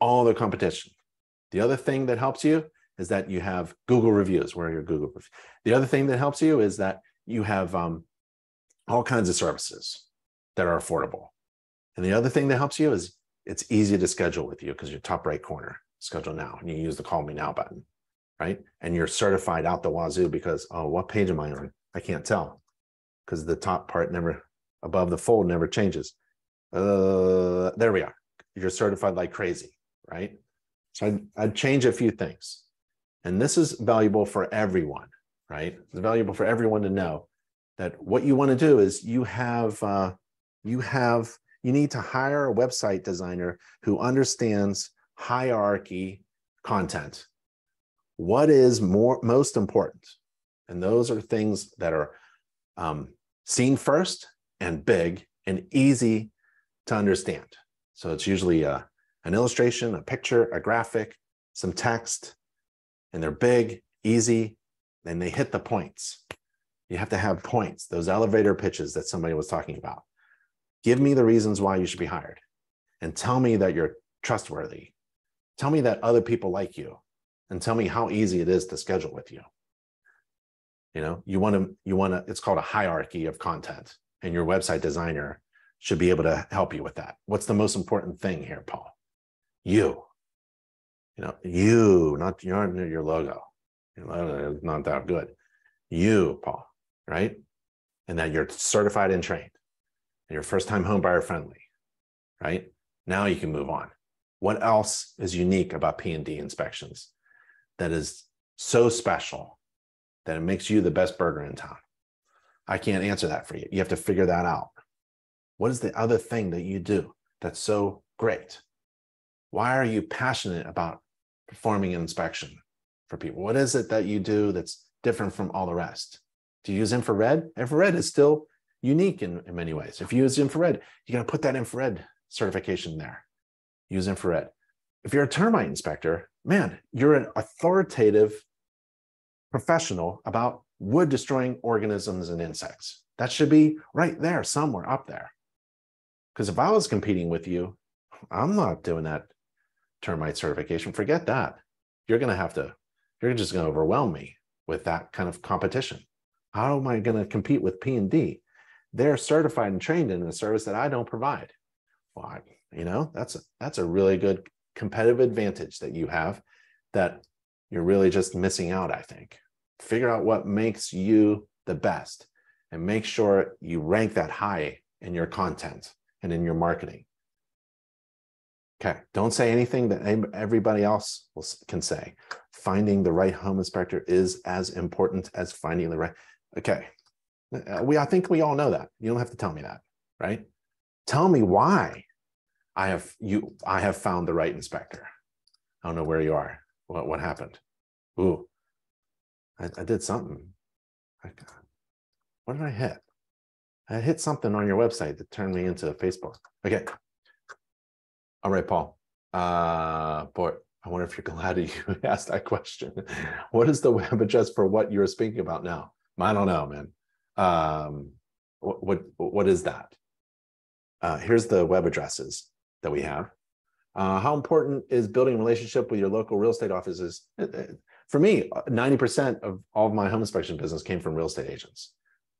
all the competition. The other thing that helps you is that you have Google reviews. Where are your Google reviews? The other thing that helps you is that you have um, all kinds of services that are affordable. And the other thing that helps you is it's easy to schedule with you because you're top right corner schedule now and you use the call me now button right? And you're certified out the wazoo because oh what page am i on? I can't tell because the top part never above the fold never changes. Uh there we are. You're certified like crazy right? So I'd, I'd change a few things. And this is valuable for everyone right? It's valuable for everyone to know that what you want to do is you have uh, you have you need to hire a website designer who understands hierarchy content. What is more most important? And those are things that are um, seen first and big and easy to understand. So it's usually a, an illustration, a picture, a graphic, some text, and they're big, easy, and they hit the points. You have to have points, those elevator pitches that somebody was talking about. Give me the reasons why you should be hired and tell me that you're trustworthy Tell me that other people like you and tell me how easy it is to schedule with you. You know, you want to, you want to, it's called a hierarchy of content, and your website designer should be able to help you with that. What's the most important thing here, Paul? You. You know, you, not your, your logo. Not that good. You, Paul, right? And that you're certified and trained and you're first time home buyer friendly, right? Now you can move on. What else is unique about P&D inspections that is so special that it makes you the best burger in town? I can't answer that for you. You have to figure that out. What is the other thing that you do that's so great? Why are you passionate about performing an inspection for people? What is it that you do that's different from all the rest? Do you use infrared? Infrared is still unique in, in many ways. If you use infrared, you got to put that infrared certification there. Use infrared. If you're a termite inspector, man, you're an authoritative professional about wood destroying organisms and insects. That should be right there, somewhere up there. Because if I was competing with you, I'm not doing that termite certification. Forget that. You're going to have to, you're just going to overwhelm me with that kind of competition. How am I going to compete with P and D? They're certified and trained in a service that I don't provide. Well, you know, that's a, that's a really good competitive advantage that you have that you're really just missing out, I think. Figure out what makes you the best and make sure you rank that high in your content and in your marketing. Okay, don't say anything that everybody else can say. Finding the right home inspector is as important as finding the right. Okay, uh, we I think we all know that. You don't have to tell me that, right? Tell me why I have you I have found the right inspector. I don't know where you are. What what happened? Ooh, I, I did something. I, what did I hit? I hit something on your website that turned me into Facebook. Okay. All right, Paul. Uh, boy, I wonder if you're glad you asked that question. What is the web address for what you're speaking about now? I don't know, man. Um, what, what, what is that? Uh, here's the web addresses that we have. Uh, how important is building a relationship with your local real estate offices? Uh, uh, for me, 90% of all of my home inspection business came from real estate agents.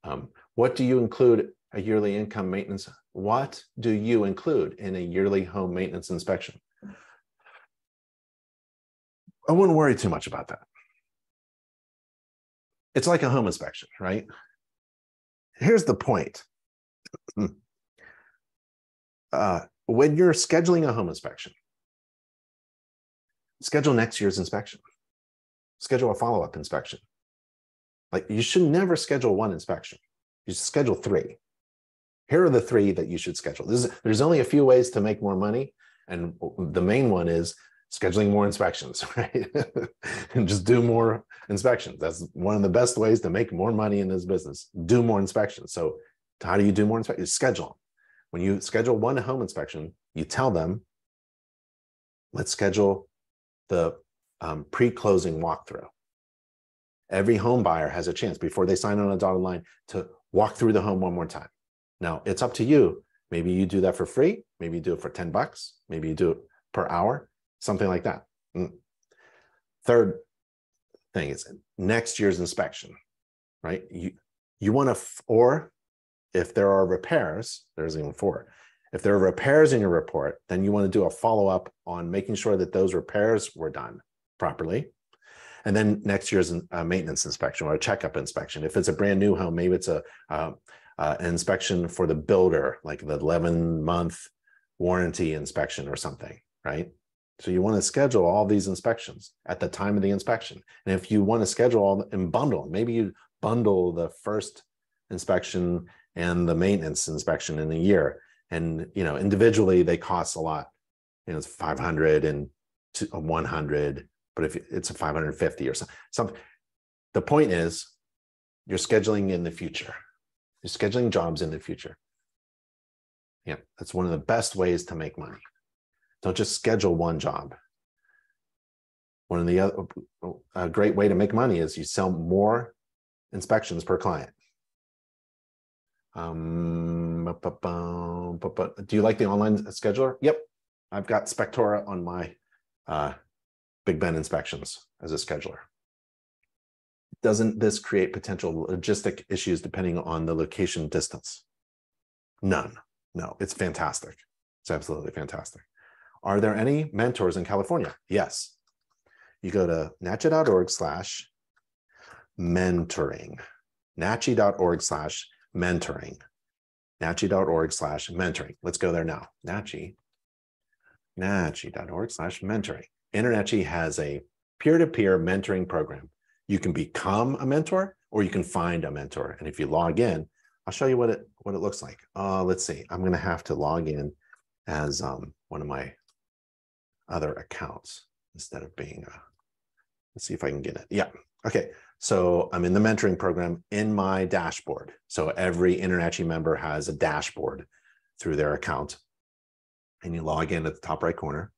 Um, what do you include a yearly income maintenance? What do you include in a yearly home maintenance inspection? I wouldn't worry too much about that. It's like a home inspection, right? Here's the point. Uh, when you're scheduling a home inspection, schedule next year's inspection, schedule a follow up inspection. Like you should never schedule one inspection, you should schedule three. Here are the three that you should schedule. Is, there's only a few ways to make more money. And the main one is scheduling more inspections, right? and just do more inspections. That's one of the best ways to make more money in this business. Do more inspections. So, how do you do more inspections? Schedule. When you schedule one home inspection, you tell them, let's schedule the um, pre closing walkthrough. Every home buyer has a chance before they sign on a dotted line to walk through the home one more time. Now, it's up to you. Maybe you do that for free. Maybe you do it for 10 bucks. Maybe you do it per hour something like that. Mm. Third thing is next year's inspection, right? You you want to, or if there are repairs, there's even four. If there are repairs in your report, then you want to do a follow up on making sure that those repairs were done properly. And then next year's uh, maintenance inspection or a checkup inspection. If it's a brand new home, maybe it's a uh, uh, inspection for the builder, like the 11 month warranty inspection or something, right? So you want to schedule all these inspections at the time of the inspection. And if you want to schedule all the, and bundle, maybe you bundle the first inspection and the maintenance inspection in a year. And you know, individually they cost a lot. You know, it's 500 and uh, 100, but if it's a 550 or something, something. The point is, you're scheduling in the future. You're scheduling jobs in the future. Yeah, that's one of the best ways to make money. Don't just schedule one job. One of the other, a great way to make money is you sell more inspections per client. Um, do you like the online scheduler? Yep, I've got Spectora on my uh, Big Ben inspections as a scheduler. Doesn't this create potential logistic issues depending on the location distance? None. No, it's fantastic. It's absolutely fantastic. Are there any mentors in California? Yes. You go to nachi.org slash mentoring, nachi.org slash mentoring, nachi.org slash mentoring. Let's go there now. Nachi, nachi.org slash mentoring. InterNACHI has a peer-to-peer mentoring program. You can become a mentor or you can find a mentor. And if you log in, I'll show you what it what it looks like. Uh, let's see. I'm going to have to log in as um, one of my other accounts instead of being a, let's see if I can get it. Yeah. Okay. So I'm in the mentoring program in my dashboard. So every InterNACHI member has a dashboard through their account. And you log in at the top right corner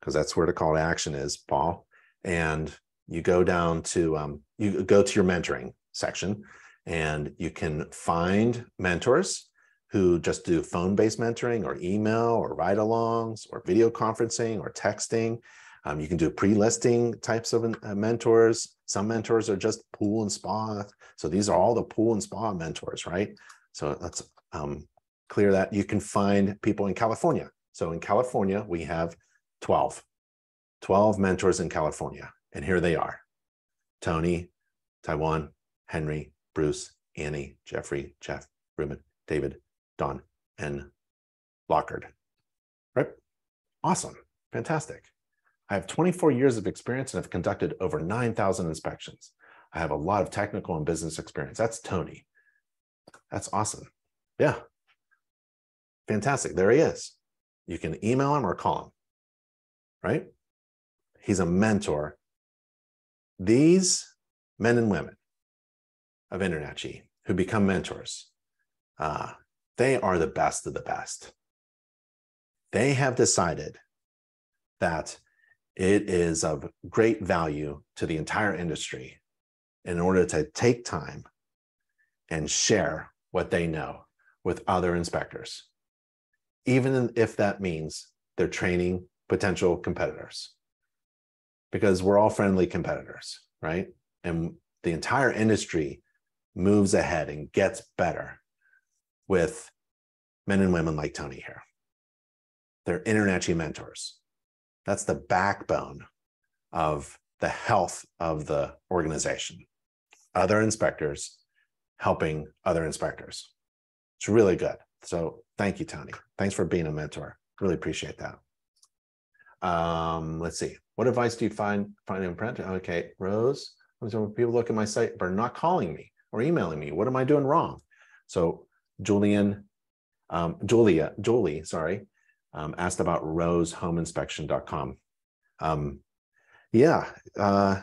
because that's where the call to action is, Paul. And you go down to um, you go to your mentoring section and you can find mentors who just do phone-based mentoring or email or ride-alongs or video conferencing or texting. Um, you can do pre-listing types of uh, mentors. Some mentors are just pool and spa. So these are all the pool and spa mentors, right? So let's um, clear that. You can find people in California. So in California, we have 12, 12 mentors in California. And here they are Tony, Taiwan, Henry, Bruce, Annie, Jeffrey, Jeff, Ruben, David, Don, and Lockard. Right? Awesome. Fantastic. I have 24 years of experience and have conducted over 9,000 inspections. I have a lot of technical and business experience. That's Tony. That's awesome. Yeah. Fantastic. There he is. You can email him or call him, right? He's a mentor. These men and women of InterNACHI who become mentors, uh, they are the best of the best. They have decided that it is of great value to the entire industry in order to take time and share what they know with other inspectors, even if that means they're training potential competitors. Because we're all friendly competitors, right? And the entire industry moves ahead and gets better with men and women like Tony here. They're InterNACHI mentors. That's the backbone of the health of the organization. Other inspectors helping other inspectors. It's really good. So thank you, Tony. Thanks for being a mentor. Really appreciate that. Um, let's see. What advice do you find find in print? Okay, Rose. When people look at my site but are not calling me or emailing me, what am I doing wrong? So Julian, um, Julia, Julie, sorry, um, asked about rosehomeinspection.com. Um, yeah, uh,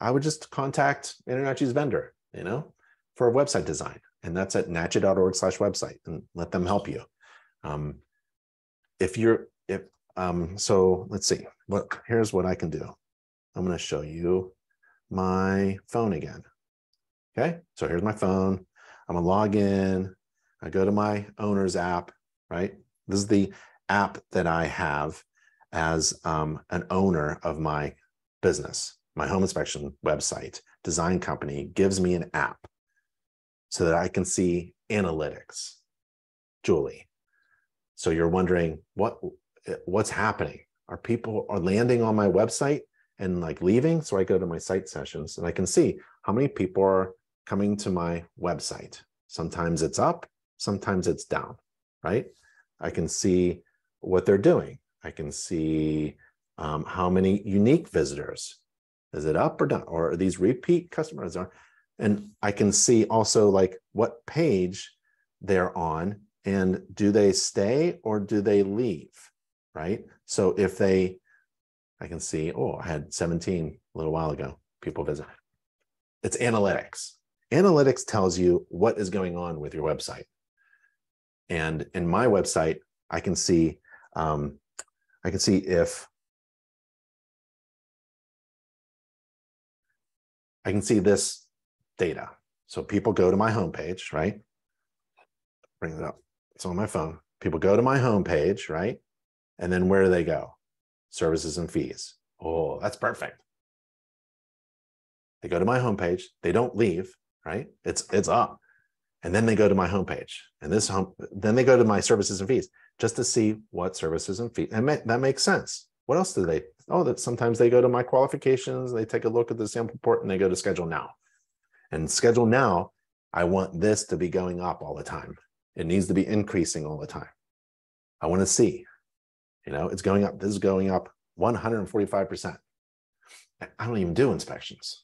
I would just contact InterNACHI's vendor, you know, for a website design. And that's at nachi.org slash website and let them help you. Um, if you're, if, um, so let's see, what, here's what I can do. I'm going to show you my phone again. Okay. So here's my phone. I'm going to log in. I go to my owner's app, right? This is the app that I have as um, an owner of my business. My home inspection website design company gives me an app so that I can see analytics. Julie. So you're wondering what what's happening? Are people are landing on my website and like leaving? So I go to my site sessions and I can see how many people are coming to my website. Sometimes it's up, sometimes it's down, right? I can see what they're doing. I can see um, how many unique visitors. Is it up or down? Or are these repeat customers? Are, and I can see also like what page they're on and do they stay or do they leave? Right. So if they, I can see, oh, I had 17 a little while ago, people visit. It's analytics. Analytics tells you what is going on with your website. And in my website, I can see um, I can see if I can see this data. So people go to my homepage, right? Bring it up. It's on my phone. People go to my homepage, right? And then where do they go? Services and fees. Oh, that's perfect. They go to my homepage. They don't leave, right? It's it's up. And then they go to my homepage. And this home, then they go to my services and fees just to see what services and fees. And that makes sense. What else do they? Oh, that sometimes they go to my qualifications, they take a look at the sample report, and they go to schedule now. And schedule now, I want this to be going up all the time. It needs to be increasing all the time. I want to see, you know, it's going up. This is going up 145%. I don't even do inspections.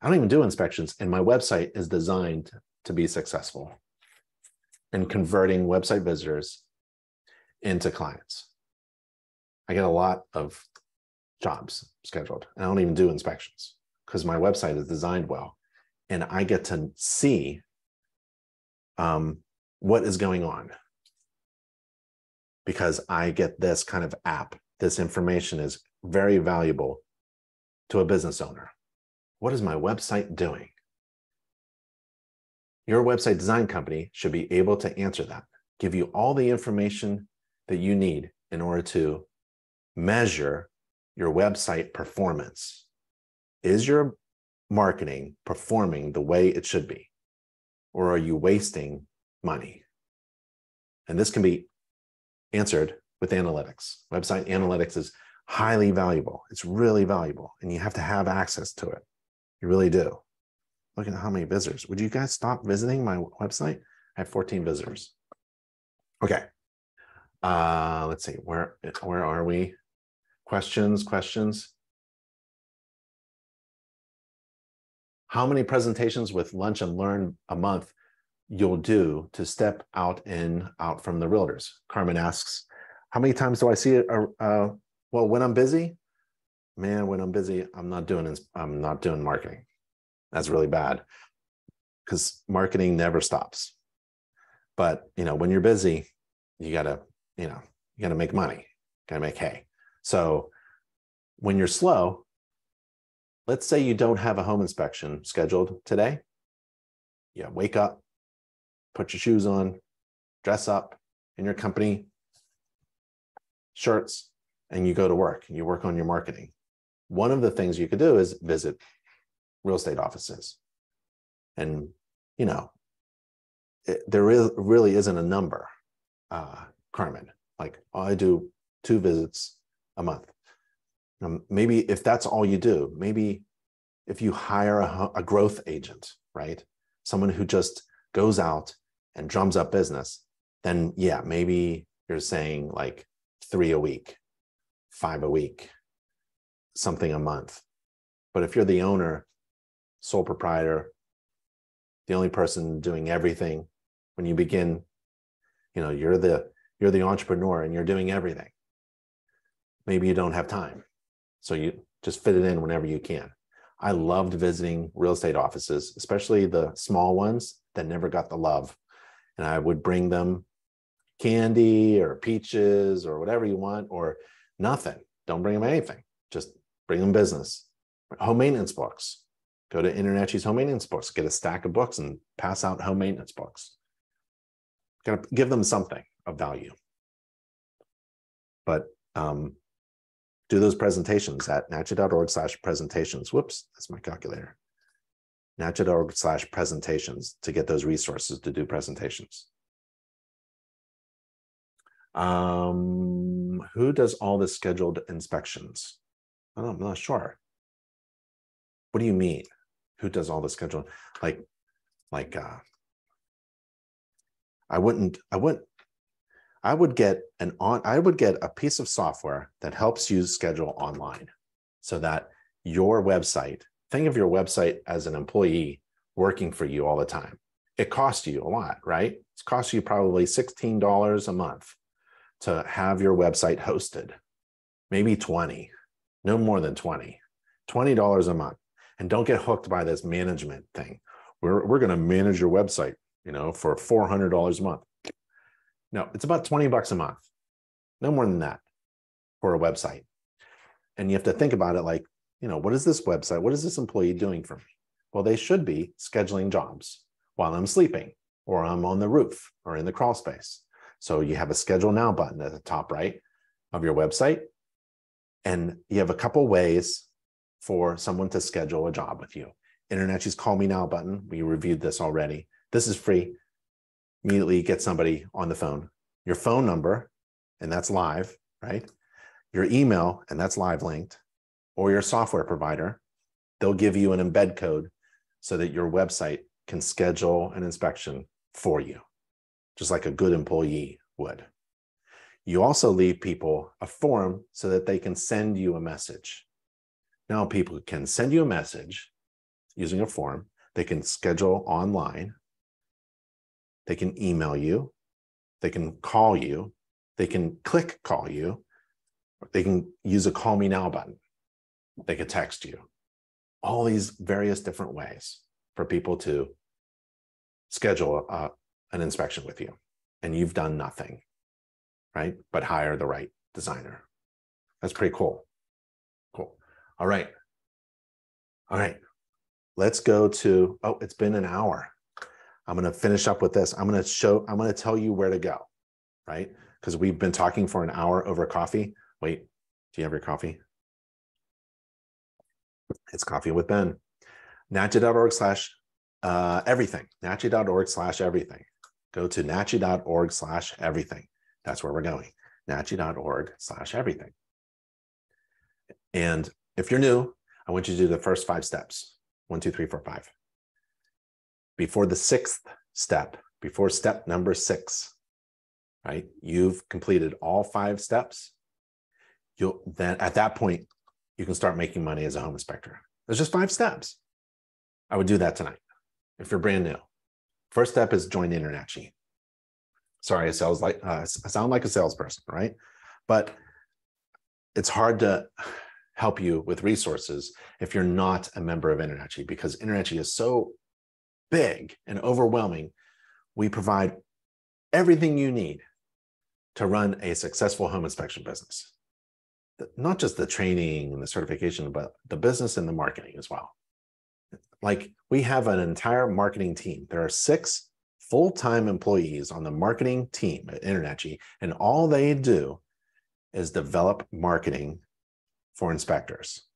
I don't even do inspections, and my website is designed to be successful and converting website visitors into clients. I get a lot of jobs scheduled. I don't even do inspections. because my website is designed well and I get to see um, what is going on because I get this kind of app. This information is very valuable to a business owner. What is my website doing? Your website design company should be able to answer that, give you all the information that you need in order to measure your website performance. Is your marketing performing the way it should be? Or are you wasting money? And this can be answered with analytics. Website analytics is highly valuable. It's really valuable, and you have to have access to it. You really do. Look at how many visitors. Would you guys stop visiting my website? I have 14 visitors. Okay. Uh, let's see. Where where are we? Questions, questions. How many presentations with lunch and learn a month you'll do to step out and out from the realtors? Carmen asks, how many times do I see it? Uh, uh, well, when I'm busy, man, when I'm busy, I'm not doing I'm not doing marketing. That's really bad because marketing never stops. But you know, when you're busy, you gotta, you know, you gotta make money, gotta make hay. So when you're slow, let's say you don't have a home inspection scheduled today. Yeah, wake up, put your shoes on, dress up in your company shirts, and you go to work and you work on your marketing. One of the things you could do is visit real estate offices. And, you know, it, there is, really isn't a number, uh, Carmen. Like, I do two visits a month. Um, maybe if that's all you do, maybe if you hire a, a growth agent, right? Someone who just goes out and drums up business, then yeah, maybe you're saying like three a week, five a week, something a month. But if you're the owner, sole proprietor, the only person doing everything, when you begin, you know, you're the you're the entrepreneur and you're doing everything. Maybe you don't have time. So you just fit it in whenever you can. I loved visiting real estate offices, especially the small ones that never got the love. And I would bring them candy or peaches or whatever you want, or nothing. Don't bring them anything. Just bring them business. Home maintenance books. Go to internet. InterNACHI's home maintenance books, get a stack of books and pass out home maintenance books. Gotta give them something of value. But um, do those presentations at nachi.org slash presentations. Whoops, that's my calculator. nachi.org slash presentations to get those resources to do presentations. Um, who does all the scheduled inspections? I'm not sure. What do you mean? Who does all the scheduling Like, like, uh, I wouldn't, I wouldn't, I would get an on, I would get a piece of software that helps you schedule online so that your website, think of your website as an employee working for you all the time. It costs you a lot, right? It's cost you probably $16 a month to have your website hosted, maybe 20, no more than 20, $20 a month. And don't get hooked by this management thing. We're, we're going to manage your website, you know, for $400 a month. No, it's about 20 bucks a month. No more than that for a website. And you have to think about it like, you know, what is this website? What is this employee doing for me? Well, they should be scheduling jobs while I'm sleeping or I'm on the roof or in the crawl space. So you have a schedule now button at the top right of your website. And you have a couple ways for someone to schedule a job with you. InterNACHI's Call Me Now button. We reviewed this already. This is free. Immediately get somebody on the phone. Your phone number, and that's live, right? Your email, and that's live linked, or your software provider. They'll give you an embed code so that your website can schedule an inspection for you just like a good employee would. You also leave people a form so that they can send you a message. Now, people can send you a message using a form, they can schedule online, they can email you, they can call you, they can click call you, they can use a call me now button, they could text you. all these various different ways for people to schedule a, an inspection with you, and you've done nothing, right? But hire the right designer. That's pretty cool. All right. All right. Let's go to, oh, it's been an hour. I'm going to finish up with this. I'm going to show, I'm going to tell you where to go, right? Because we've been talking for an hour over coffee. Wait, do you have your coffee? It's coffee with Ben. NACHI.org slash uh, everything. NACHI.org slash everything. Go to NACHI.org slash everything. That's where we're going. NACHI.org slash everything. And if you're new, I want you to do the first five steps. One, two, three, four, five. Before the sixth step, before step number six, right? You've completed all five steps. You'll then at that point, you can start making money as a home inspector. There's just five steps. I would do that tonight if you're brand new. First step is join internet InterNACHI. Sorry, I sounds like uh, I sound like a salesperson, right? But it's hard to help you with resources if you're not a member of InterNACHI because InterNACHI is so big and overwhelming. We provide everything you need to run a successful home inspection business. Not just the training and the certification, but the business and the marketing as well. Like we have an entire marketing team. There are six full-time employees on the marketing team at InterNACHI, and all they do is develop marketing for inspectors.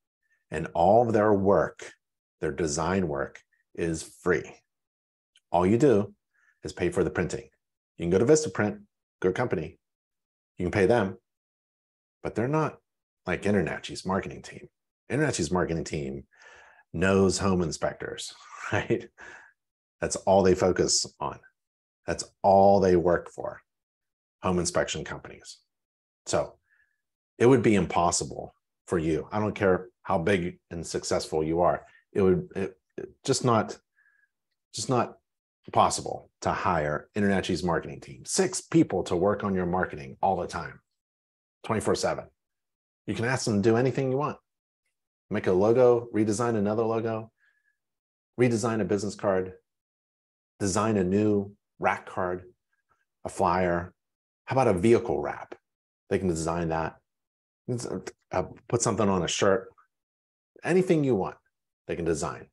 And all of their work, their design work, is free. All you do is pay for the printing. You can go to Vistaprint, good company. You can pay them, but they're not like InterNACHI's marketing team. InterNACHI's marketing team knows home inspectors, right? That's all they focus on. That's all they work for, home inspection companies. So it would be impossible for you. I don't care how big and successful you are. It would it, it just not just not possible to hire InterNACHI's marketing team. Six people to work on your marketing all the time, 24 7. You can ask them to do anything you want. Make a logo, redesign another logo, redesign a business card, design a new rack card, a flyer. How about a vehicle wrap? They can design that. Uh, put something on a shirt. Anything you want, they can design.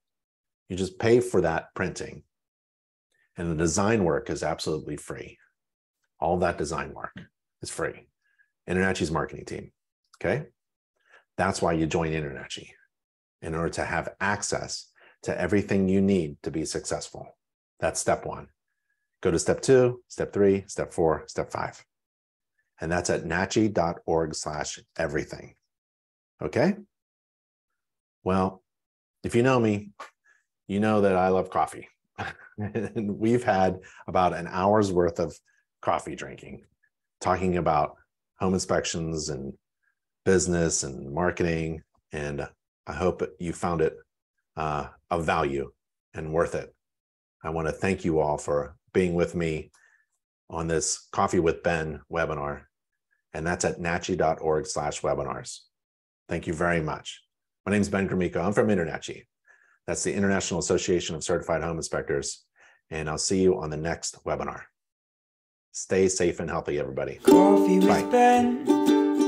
You just pay for that printing. And the design work is absolutely free. All that design work is free. InterNACHI's marketing team. Okay. That's why you join InterNACHI in order to have access to everything you need to be successful. That's step one. Go to step two, step three, step four, step five. And that's at nachi.org slash everything. Okay. Well, if you know me, you know that I love coffee. and we've had about an hour's worth of coffee drinking, talking about home inspections and business and marketing. And I hope you found it uh, of value and worth it. I want to thank you all for being with me on this Coffee with Ben webinar. And that's at nachi.org slash webinars. Thank you very much. My name is Ben Gromicko. I'm from InterNACHI. That's the International Association of Certified Home Inspectors. And I'll see you on the next webinar. Stay safe and healthy, everybody. Coffee with Bye. Ben.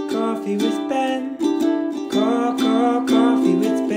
Coffee with Ben. Co- co- coffee with Ben.